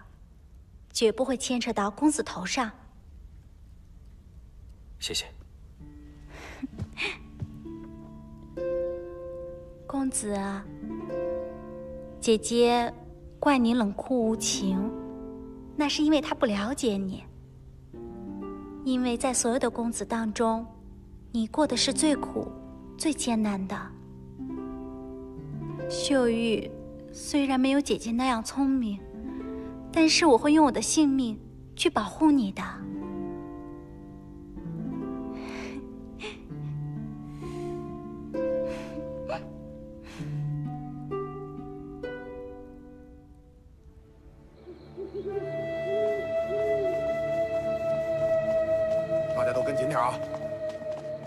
绝不会牵扯到公子头上。谢谢。公子，姐姐怪你冷酷无情，那是因为她不了解你。因为在所有的公子当中，你过的是最苦、最艰难的。秀玉虽然没有姐姐那样聪明，但是我会用我的性命去保护你的。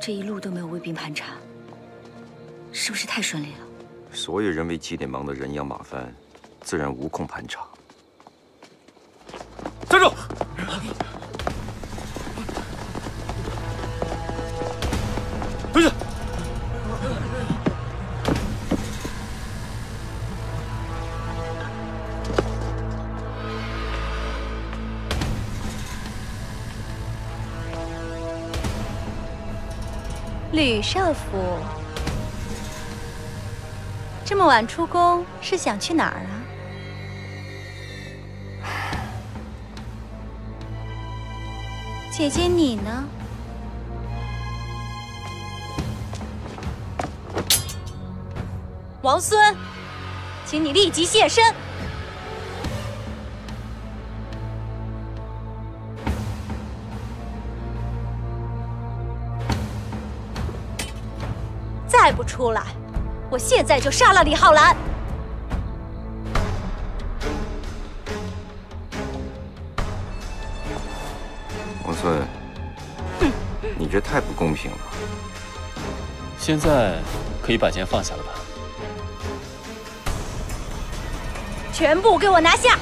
这一路都没有卫兵盘查，是不是太顺利了？所有人为祭典忙得人仰马翻，自然无空盘查。站住！吕少府，这么晚出宫是想去哪儿啊？姐姐你呢？王孙，请你立即现身。出来，我现在就杀了李浩然！王孙，你这太不公平了。现在可以把剑放下了吧？全部给我拿下！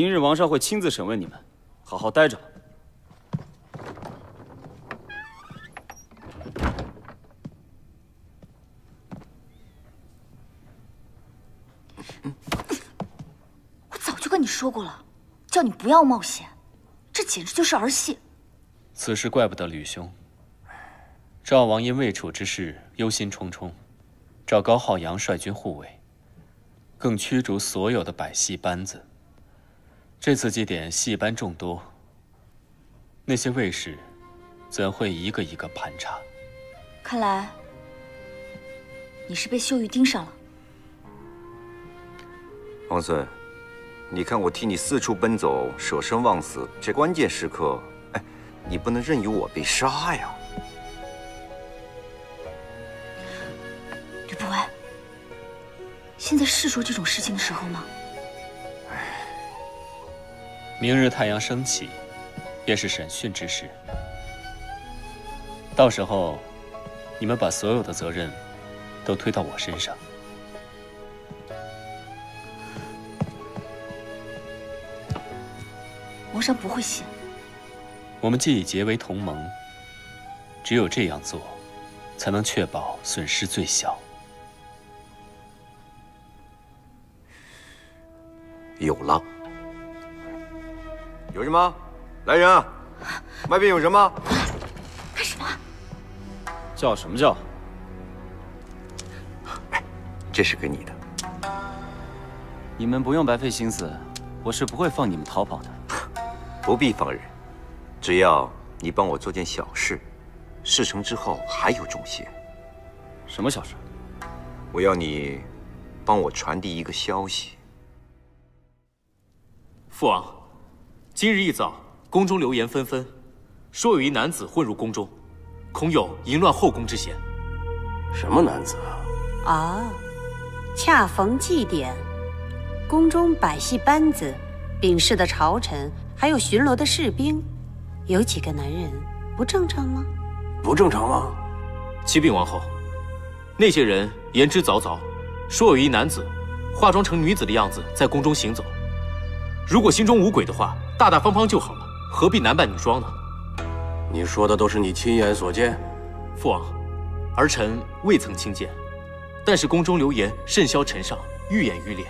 明日王上会亲自审问你们，好好待着。我早就跟你说过了，叫你不要冒险，这简直就是儿戏。此事怪不得吕兄。赵王因魏楚之事忧心忡忡，召高浩洋率军护卫，更驱逐所有的百戏班子。这次祭典戏班众多，那些卫士怎会一个一个盘查？看来你是被秀玉盯上了。王孙，你看我替你四处奔走，舍生忘死，这关键时刻，哎，你不能任由我被杀呀！吕不韦，现在是说这种事情的时候吗？明日太阳升起，便是审讯之时。到时候，你们把所有的责任都推到我身上。皇上不会信。我们既已结为同盟，只有这样做，才能确保损失最小。有了，有什么？来人啊！外边有人吗？干什么？叫什么叫？这是给你的。你们不用白费心思，我是不会放你们逃跑的。不必放人，只要你帮我做件小事，事成之后还有重谢。什么小事？我要你帮我传递一个消息。父王，今日一早，宫中流言纷纷，说有一男子混入宫中，恐有淫乱后宫之嫌。什么男子啊？啊，恰逢祭典，宫中百戏班子、禀事的朝臣。还有巡逻的士兵，有几个男人不正常吗？不正常吗？启禀王后，那些人言之凿凿，说有一男子化妆成女子的样子在宫中行走。如果心中无鬼的话，大大方方就好了，何必男扮女装呢？你说的都是你亲眼所见？父王，儿臣未曾亲见，但是宫中流言甚嚣尘上，愈演愈烈。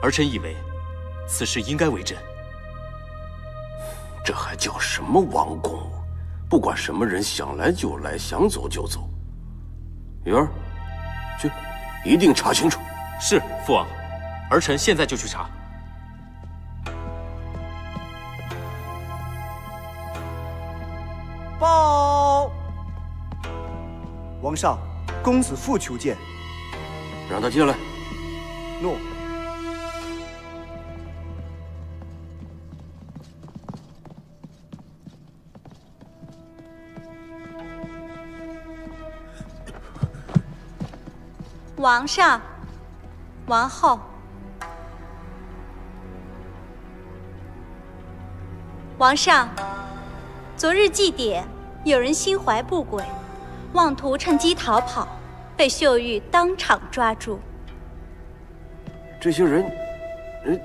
儿臣以为，此事应该为真。这还叫什么王宫？不管什么人想来就来，想走就走。云儿，去，一定查清楚。是父王，儿臣现在就去查。报，王上，公子父求见。让他进来。诺。王上，王后，王上，昨日祭典，有人心怀不轨，妄图趁机逃跑，被秀玉当场抓住。这些人，人，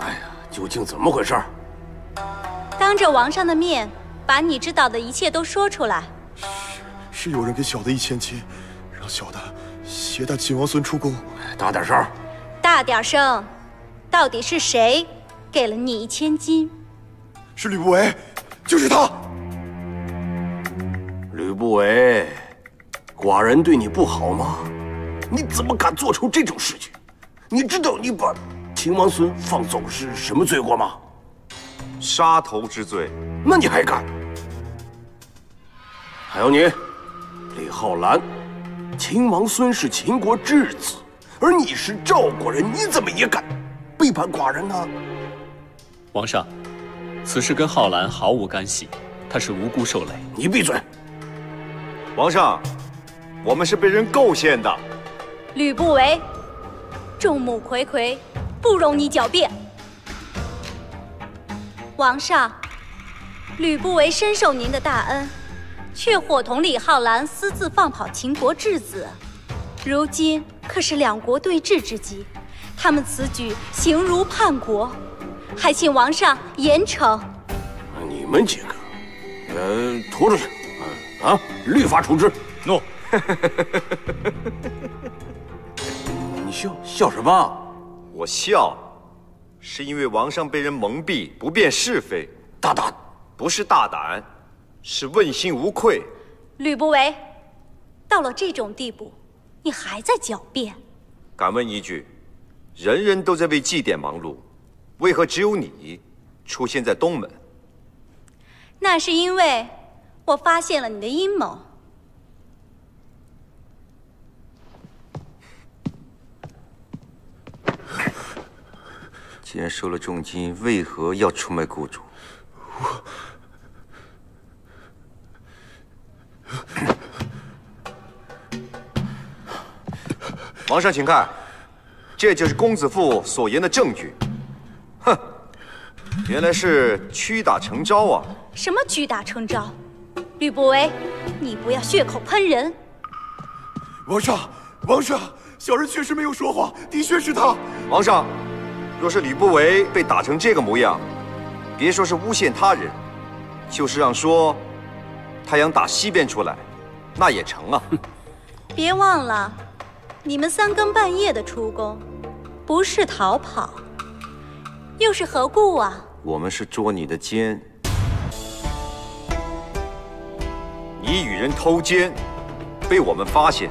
哎呀，究竟怎么回事？当着王上的面，把你知道的一切都说出来。是，是有人给小的一千金，让小的。携带秦王孙出宫，大点声！大点声！到底是谁给了你一千金？是吕不韦，就是他。吕不韦，寡人对你不好吗？你怎么敢做出这种事情？你知道你把秦王孙放走是什么罪过吗？杀头之罪。那你还敢？还有你，李浩然。秦王孙是秦国质子，而你是赵国人，你怎么也敢背叛寡人呢？王上，此事跟浩兰毫无干系，他是无辜受累。你闭嘴！王上，我们是被人构陷的。吕不韦，众目睽睽，不容你狡辩。王上，吕不韦深受您的大恩。却伙同李浩兰私自放跑秦国质子，如今可是两国对峙之际，他们此举形如叛国，还请王上严惩。你们几个，呃，拖出去，啊，律法处置。诺。你笑笑什么？我笑，是因为王上被人蒙蔽，不辨是非。大胆，不是大胆，是问心无愧。吕不韦，到了这种地步，你还在狡辩？敢问一句，人人都在为祭典忙碌，为何只有你出现在东门？那是因为我发现了你的阴谋。既然收了重金，为何要出卖雇主？我，皇上，请看，这就是公子父所言的证据。哼，原来是屈打成招啊！什么屈打成招？吕不韦，你不要血口喷人！王上，王上，小人确实没有说谎，的确是他。王上，若是吕不韦被打成这个模样，别说是诬陷他人，就是让说太阳打西边出来，那也成啊！别忘了，你们三更半夜的出宫，不是逃跑，又是何故啊？我们是捉你的奸。你与人偷奸，被我们发现，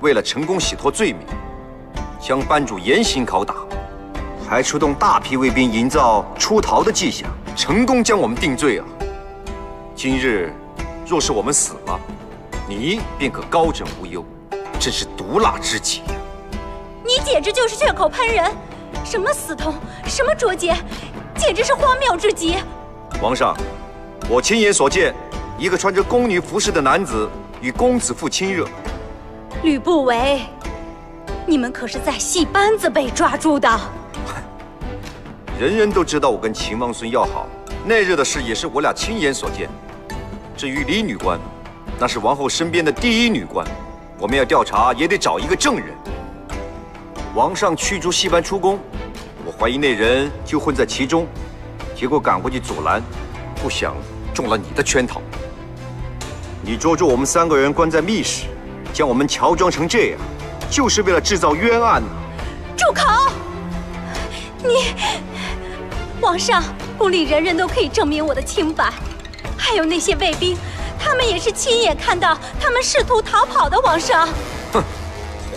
为了成功洗脱罪名，将班主严刑拷打，还出动大批卫兵营造出逃的迹象，成功将我们定罪啊！今日若是我们死了，你便可高枕无忧，真是毒辣之极呀！你简直就是血口喷人，什么死通，什么捉奸，简直是荒谬至极！皇上，我亲眼所见。一个穿着宫女服饰的男子与公子父亲热，吕不韦，你们可是在戏班子被抓住的。人人都知道我跟秦王孙要好，那日的事也是我俩亲眼所见。至于李女官，那是王后身边的第一女官，我们要调查也得找一个证人。王上驱逐戏班出宫，我怀疑那人就混在其中，结果赶过去阻拦，不想中了你的圈套。你捉住我们三个人关在密室，将我们乔装成这样，就是为了制造冤案呢。住口！你，皇上，宫里人人都可以证明我的清白，还有那些卫兵，他们也是亲眼看到他们试图逃跑的。皇上，哼，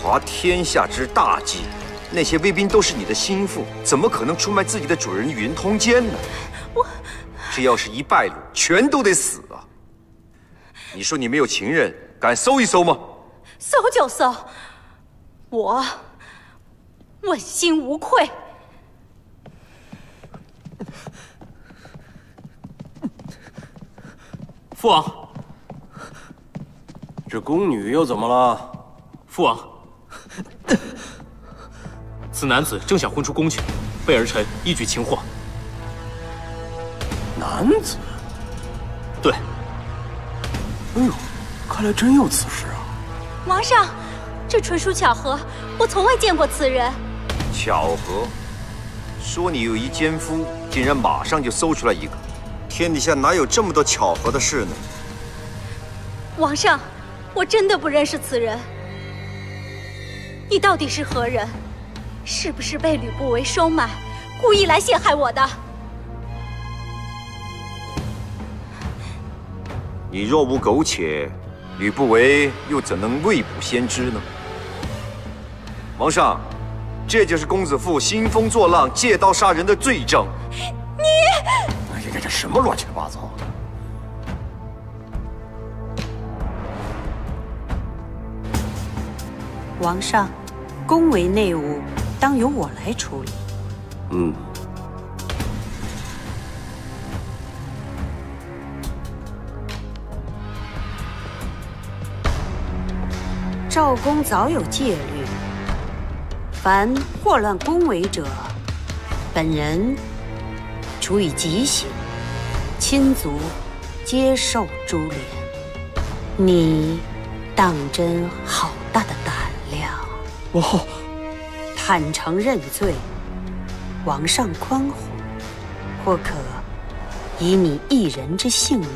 滑天下之大稽，那些卫兵都是你的心腹，怎么可能出卖自己的主人与人通奸呢？我，这要是一败露，全都得死啊。你说你没有情人，敢搜一搜吗？搜就搜，我问心无愧。父王，这宫女又怎么了？父王，此男子正想混出宫去，被儿臣一举擒获。男子？对。哎呦，看来真有此事啊！皇上，这纯属巧合，我从未见过此人。巧合？说你有一奸夫，竟然马上就搜出来一个，天底下哪有这么多巧合的事呢？皇上，我真的不认识此人。你到底是何人？是不是被吕不韦收买，故意来陷害我的？你若无苟且，吕不韦又怎能未卜先知呢？王上，这就是公子父兴风作浪、借刀杀人的罪证。你，哎呀，这什么乱七八糟的！王上，宫闱内务当由我来处理。嗯。赵公早有戒律，凡祸乱宫闱者，本人处以极刑，亲族皆受株连。你当真好大的胆量！王后，坦诚认罪，王上宽宏，或可以你一人之性命，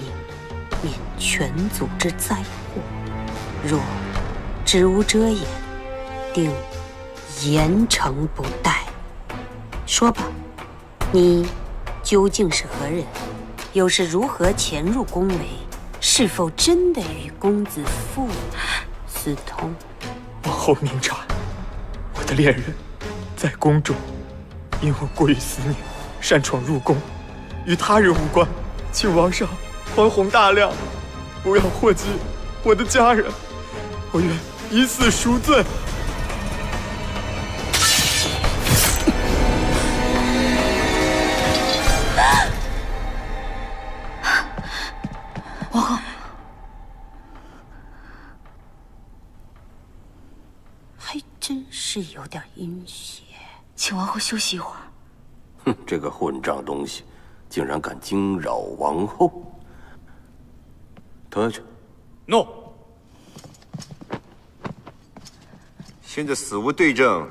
免全族之灾祸。若知无遮掩，定严惩不贷。说吧，你究竟是何人？又是如何潜入宫闱？是否真的与公子父私通？王后明察，我的恋人在宫中，因我过于思念，擅闯入宫，与他人无关，请王上宽宏大量，不要祸及我的家人，我愿以死赎罪。点阴邪。请王后休息一会儿。哼，这个混账东西，竟然敢惊扰王后！拖下去。诺。现在死无对证，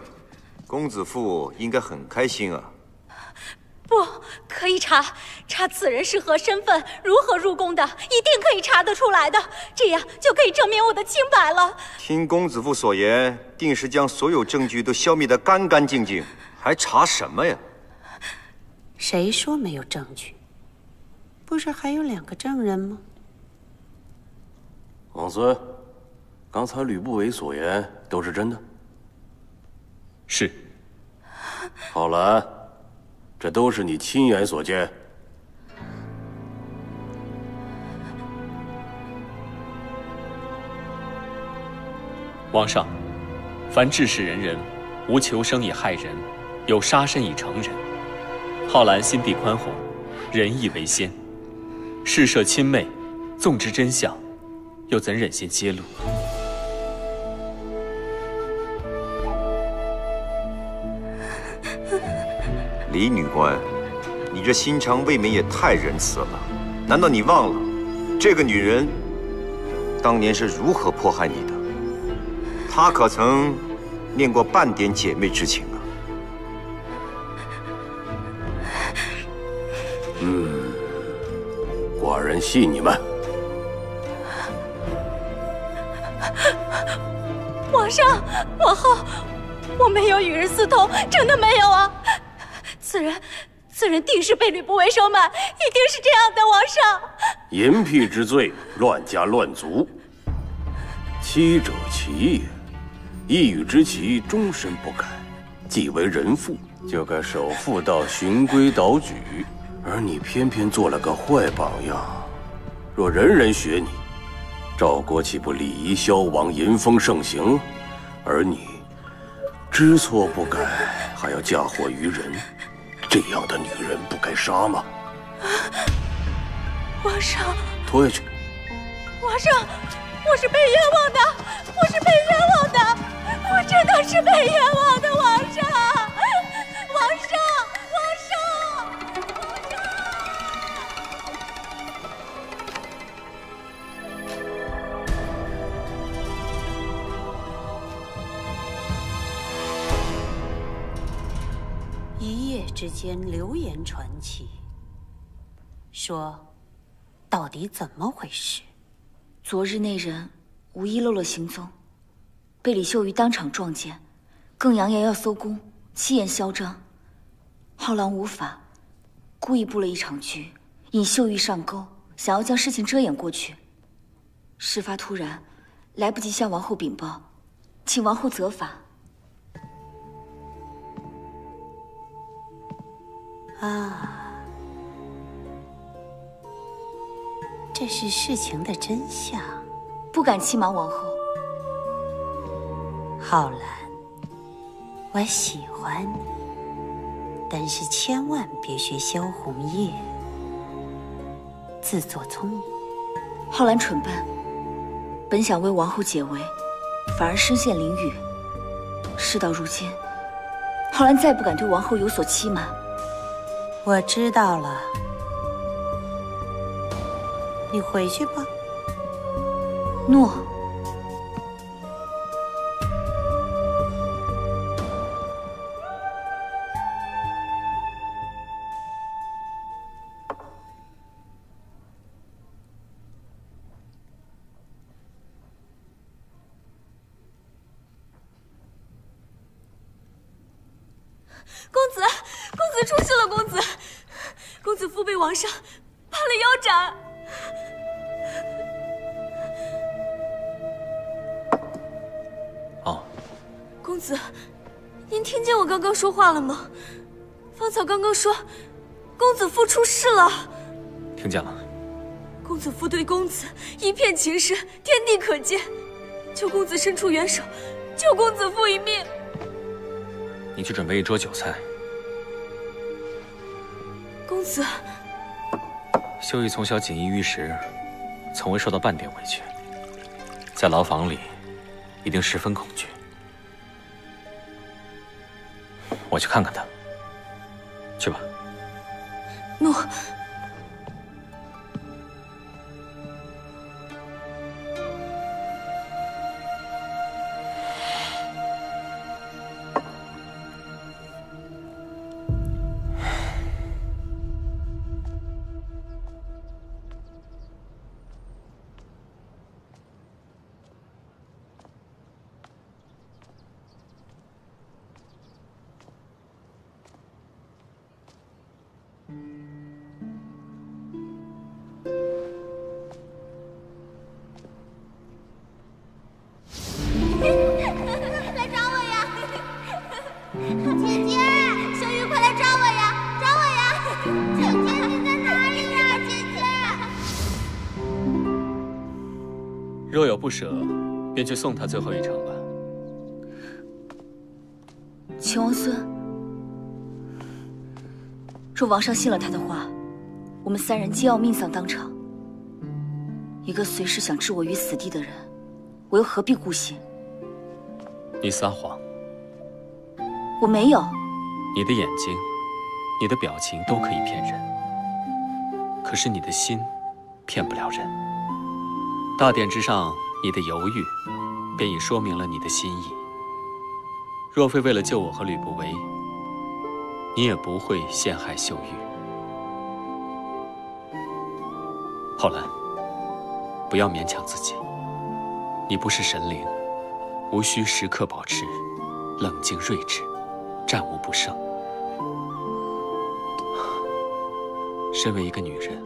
公子父应该很开心啊。不可以查查此人是何身份，如何入宫的，一定可以查得出来的，这样就可以证明我的清白了。听公子父所言，定是将所有证据都消灭得干干净净，还查什么呀？谁说没有证据？不是还有两个证人吗？王孙，刚才吕不韦所言都是真的？是。浩然。这都是你亲眼所见。皇上，凡治世仁人，无求生以害人，有杀身以成仁。浩然心地宽宏，仁义为先，事涉亲妹，纵知真相，又怎忍心揭露？李女官，你这心肠未免也太仁慈了。难道你忘了，这个女人当年是如何迫害你的？她可曾念过半点姐妹之情啊？嗯，寡人信你们。皇上，皇后，我没有与人私通，真的没有啊。此人，此人定是被吕不韦收买，一定是这样的，王上。淫辟之罪，乱家乱族，欺者其也。一语之其终身不改，既为人父，就该守妇道，循规蹈矩。而你偏偏做了个坏榜样。若人人学你，赵国岂不礼仪消亡，淫风盛行？而你知错不改，还要嫁祸于人。这样的女人不该杀吗？皇上，拖下去。皇上，我是被冤枉的，我是被冤枉的，我真的是被冤枉的，皇上，之间，流言传起，说，到底怎么回事？昨日那人无一漏了行踪，被李秀瑜当场撞见，更扬言要搜宫，气焰嚣张。浩然无法，故意布了一场局，引秀玉上钩，想要将事情遮掩过去。事发突然，来不及向王后禀报，请王后责罚。啊，这是事情的真相。不敢欺瞒王后。浩然，我喜欢你，但是千万别学萧红叶，自作聪明。浩然蠢笨，本想为王后解围，反而身陷囹圄。事到如今，浩然再不敢对王后有所欺瞒。我知道了，你回去吧。诺。公子，公子出事了！公子。子父被王上判了腰斩。哦，公子，您听见我刚刚说话了吗？芳草刚刚说，公子父出事了。听见了。公子父对公子一片情深，天地可见。求公子伸出援手，救公子父一命。你去准备一桌酒菜。公子，秀玉从小锦衣玉食，从未受到半点委屈，在牢房里一定十分恐惧。我去看看他。去吧。诺。送他最后一程吧。秦王孙，若王上信了他的话，我们三人皆要命丧当场。一个随时想置我于死地的人，我又何必顾心？你撒谎！我没有。你的眼睛，你的表情都可以骗人，可是你的心，骗不了人。大殿之上。你的犹豫，便已说明了你的心意。若非为了救我和吕不韦，你也不会陷害秀玉。浩然，不要勉强自己。你不是神灵，无需时刻保持冷静睿智，战无不胜。身为一个女人，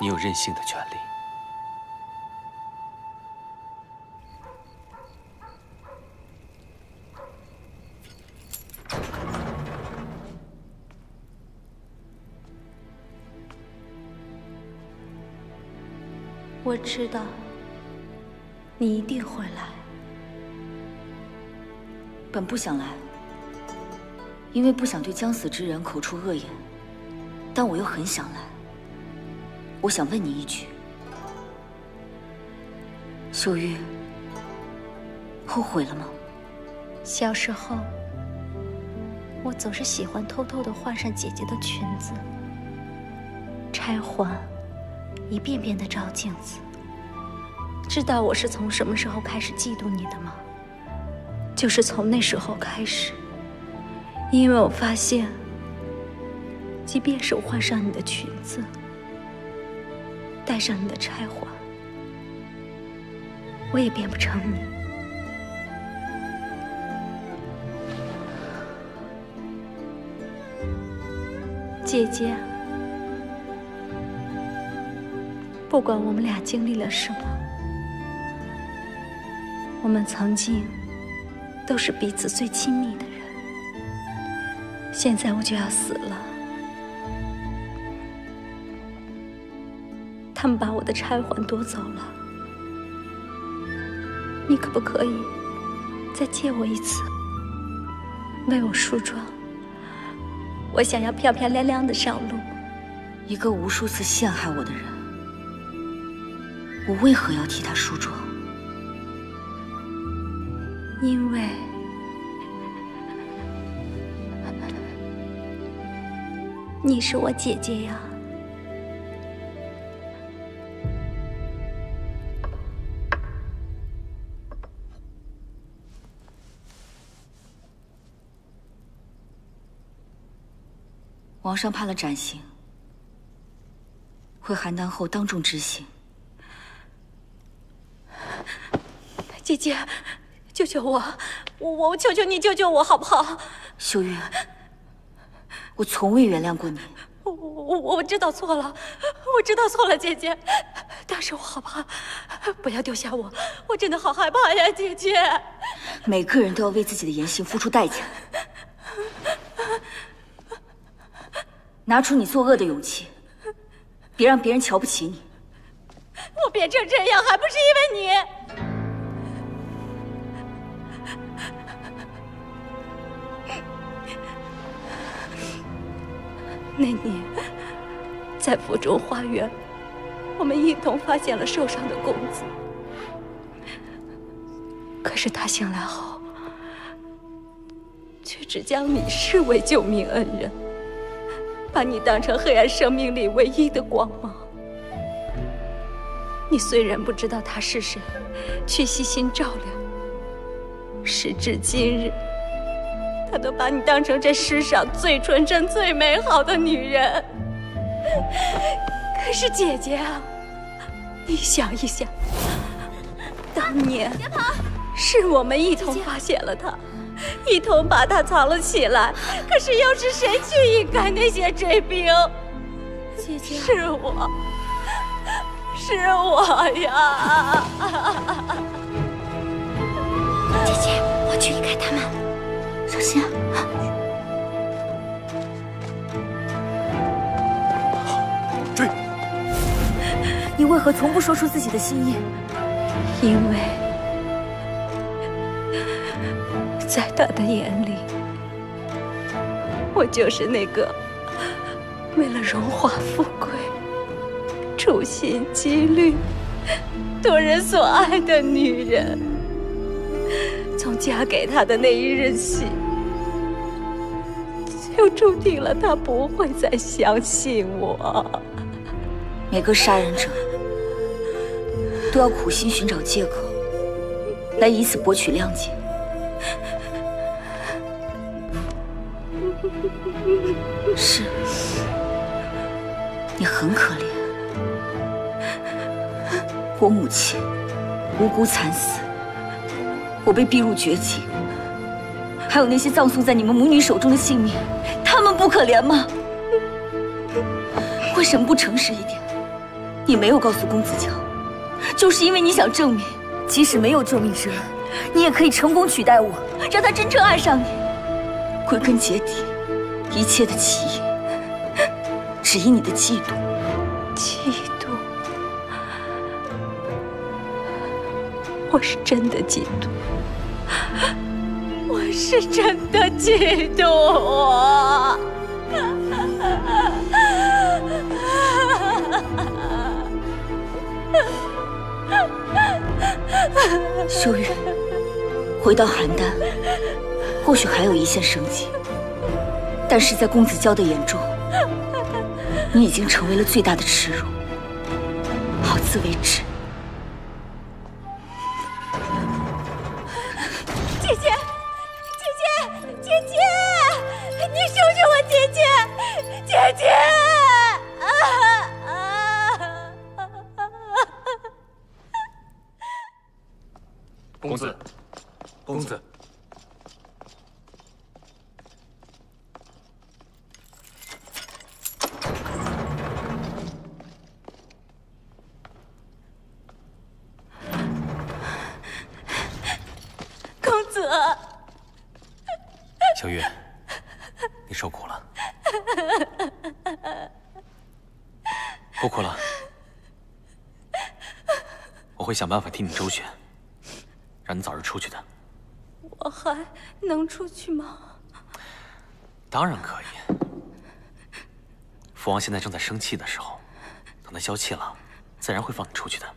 你有任性的权利。我知道，你一定会来。本不想来，因为不想对将死之人口出恶言，但我又很想来。我想问你一句，秀玉，后悔了吗？小时候，我总是喜欢偷偷的换上姐姐的裙子，钗环。一遍遍的照镜子，知道我是从什么时候开始嫉妒你的吗？就是从那时候开始，因为我发现，即便是我换上你的裙子，戴上你的钗环，我也变不成你。姐姐。不管我们俩经历了什么，我们曾经都是彼此最亲密的人。现在我就要死了，他们把我的钗环夺走了，你可不可以再借我一次，为我梳妆？我想要漂漂亮亮的上路。一个无数次陷害我的人。我为何要替他梳妆？因为你是我姐姐呀。皇上判了斩刑，回邯郸后当众执行。姐姐，救救我！我我求求你救救我好不好？秀玉，我从未原谅过你。我我我知道错了，我知道错了，姐姐。但是我好怕，不要丢下我，我真的好害怕呀，姐姐。每个人都要为自己的言行付出代价。拿出你作恶的勇气，别让别人瞧不起你。我变成这样，还不是因为你？那年，在府中花园，我们一同发现了受伤的公子。可是他醒来后，却只将你视为救命恩人，把你当成黑暗生命里唯一的光芒。你虽然不知道他是谁，却悉心照料。时至今日。他都把你当成这世上最纯真、最美好的女人。可是姐姐啊，你想一想，当年是我们一同发现了他，一同把他藏了起来。可是又是谁去引开那些追兵？姐姐，是我，是我呀！姐姐，我去引开他们。小心啊！追！你为何从不说出自己的心意？因为，在他的眼里，我就是那个为了荣华富贵、处心积虑、夺人所爱的女人。从嫁给他的那一日起，就注定了他不会再相信我。每个杀人者都要苦心寻找借口，来以此博取谅解。是，你很可怜。我母亲无辜惨死。我被逼入绝境，还有那些葬送在你们母女手中的性命，他们不可怜吗？为什么不诚实一点？你没有告诉公子乔，就是因为你想证明，即使没有救命之恩，你也可以成功取代我，让他真正爱上你。归根结底，一切的起因，只因你的嫉妒。嫉妒？我是真的嫉妒。是真的嫉妒我，秀玉，回到邯郸，或许还有一线生机，但是在公子娇的眼中，你已经成为了最大的耻辱。好自为之。姐，姐想办法替你周旋，让你早日出去的。我还能出去吗？当然可以。父王现在正在生气的时候，等他消气了，自然会放你出去的。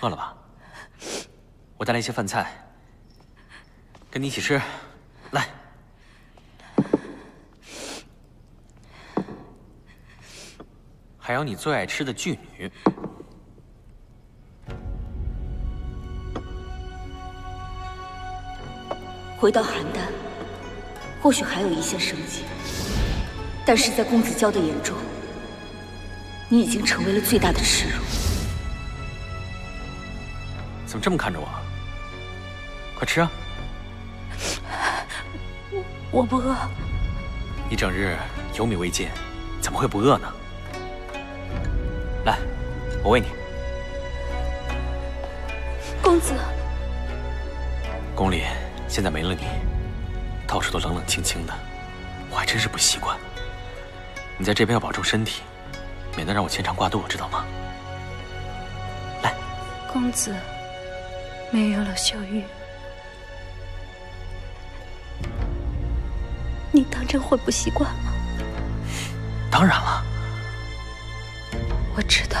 饿了吧？我带来一些饭菜，跟你一起吃。来，还有你最爱吃的巨女。回到邯郸，或许还有一线生机，但是在公子娇的眼中，你已经成为了最大的耻辱。怎么这么看着我？快吃啊！我我不饿。你整日有米未进，怎么会不饿呢？来，我喂你。公子，宫里现在没了你，到处都冷冷清清的，我还真是不习惯。你在这边要保重身体，免得让我牵肠挂肚，知道吗？来，公子，没有了秀玉，你当真会不习惯吗？当然了，我知道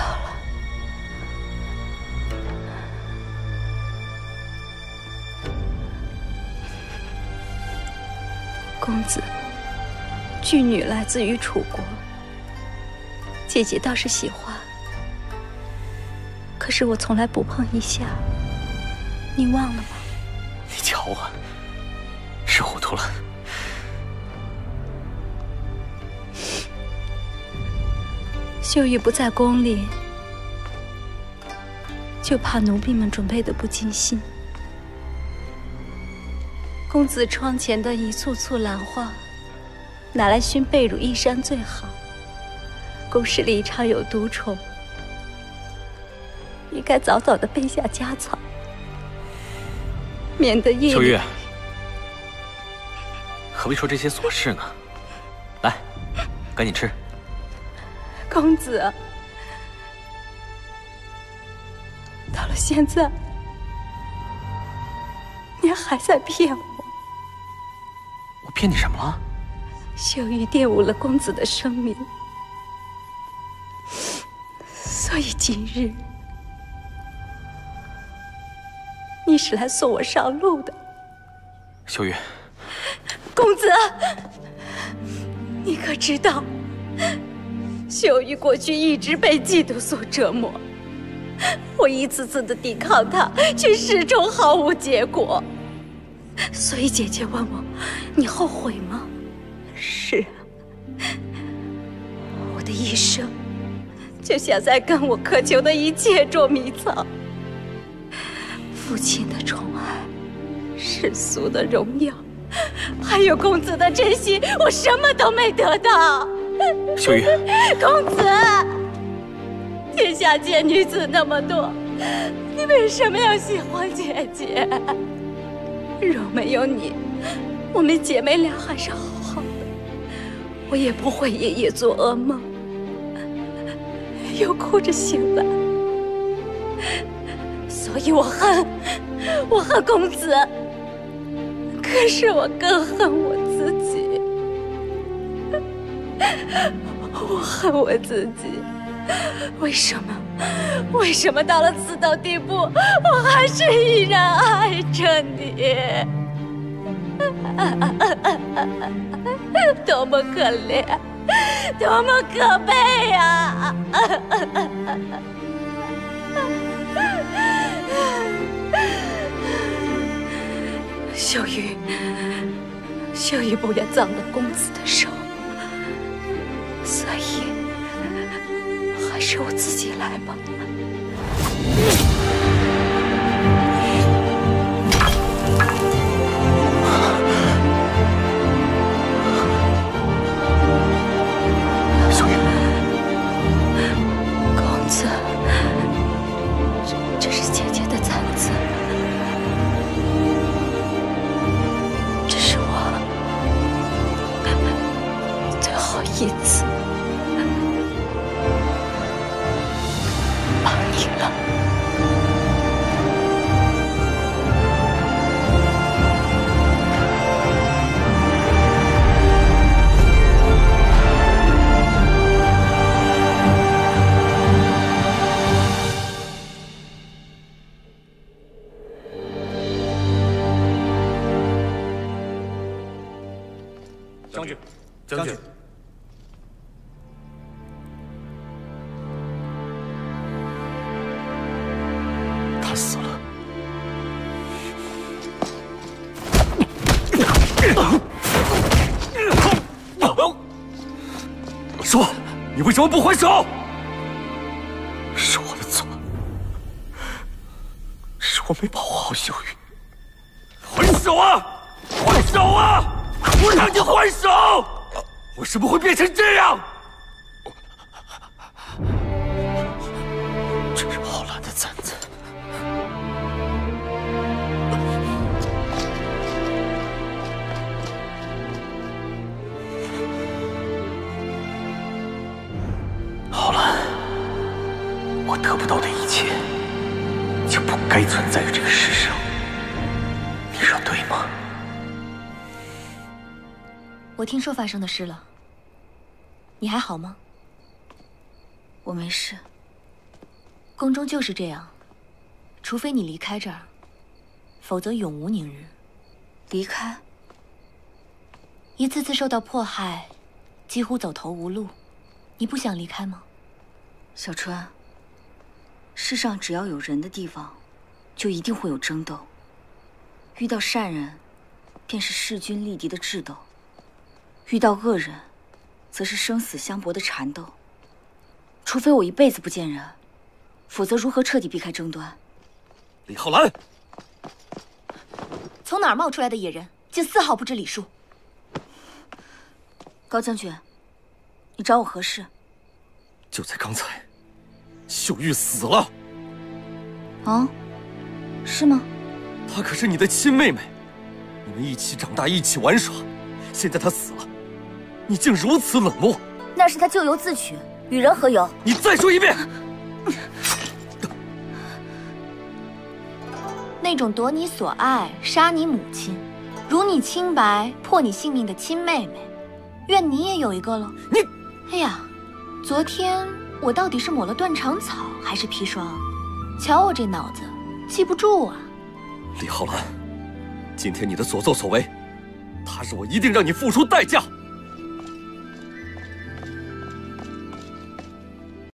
公子，巨女来自于楚国，姐姐倒是喜欢，可是我从来不碰一下，你忘了吗？你瞧我，是糊涂了。秀玉不在宫里，就怕奴婢们准备的不尽心。公子窗前的一簇簇兰花，拿来熏被褥衣衫最好。宫室里常有毒虫，应该早早的备下家草，免得夜里。秀玉，何必说这些琐事呢？来，赶紧吃。公子，到了现在，您还在骗我。我骗你什么了？秀玉玷污了公子的声名，所以今日你是来送我上路的。秀玉，公子，你可知道，秀玉过去一直被嫉妒所折磨，我一次次的抵抗她，却始终毫无结果。所以姐姐问我，你后悔吗？是啊，我的一生就像在跟我渴求的一切捉迷藏。父亲的宠爱，世俗的荣耀，还有公子的真心，我什么都没得到。秀玉，公子，天下贱女子那么多，你为什么要喜欢姐姐？若没有你，我们姐妹俩还是好好的，我也不会夜夜做噩梦，又哭着醒来。所以我恨，我恨公子，可是我更恨我自己，我恨我自己。为什么？为什么到了此等地步，我还是依然爱着你？多么可怜，多么可悲呀！秀玉，秀玉不愿脏了公子的手，所以。是我自己来吧。发生的事了，你还好吗？我没事。宫中就是这样，除非你离开这儿，否则永无宁日。离开？一次次受到迫害，几乎走投无路，你不想离开吗？小川，世上只要有人的地方，就一定会有争斗。遇到善人，便是势均力敌的智斗；遇到恶人，则是生死相搏的缠斗。除非我一辈子不见人，否则如何彻底避开争端？李浩然，从哪儿冒出来的野人，竟丝毫不知礼数？高将军，你找我何事？就在刚才，秀玉死了。啊？是吗？她可是你的亲妹妹，你们一起长大，一起玩耍。现在她死了，你竟如此冷漠。那是他咎由自取，与人何尤？你再说一遍。那种夺你所爱、杀你母亲、辱你清白、破你性命的亲妹妹，愿你也有一个喽。你，哎呀，昨天我到底是抹了断肠草还是砒霜？瞧我这脑子，记不住啊！李浩然，今天你的所作所为，他日我一定让你付出代价。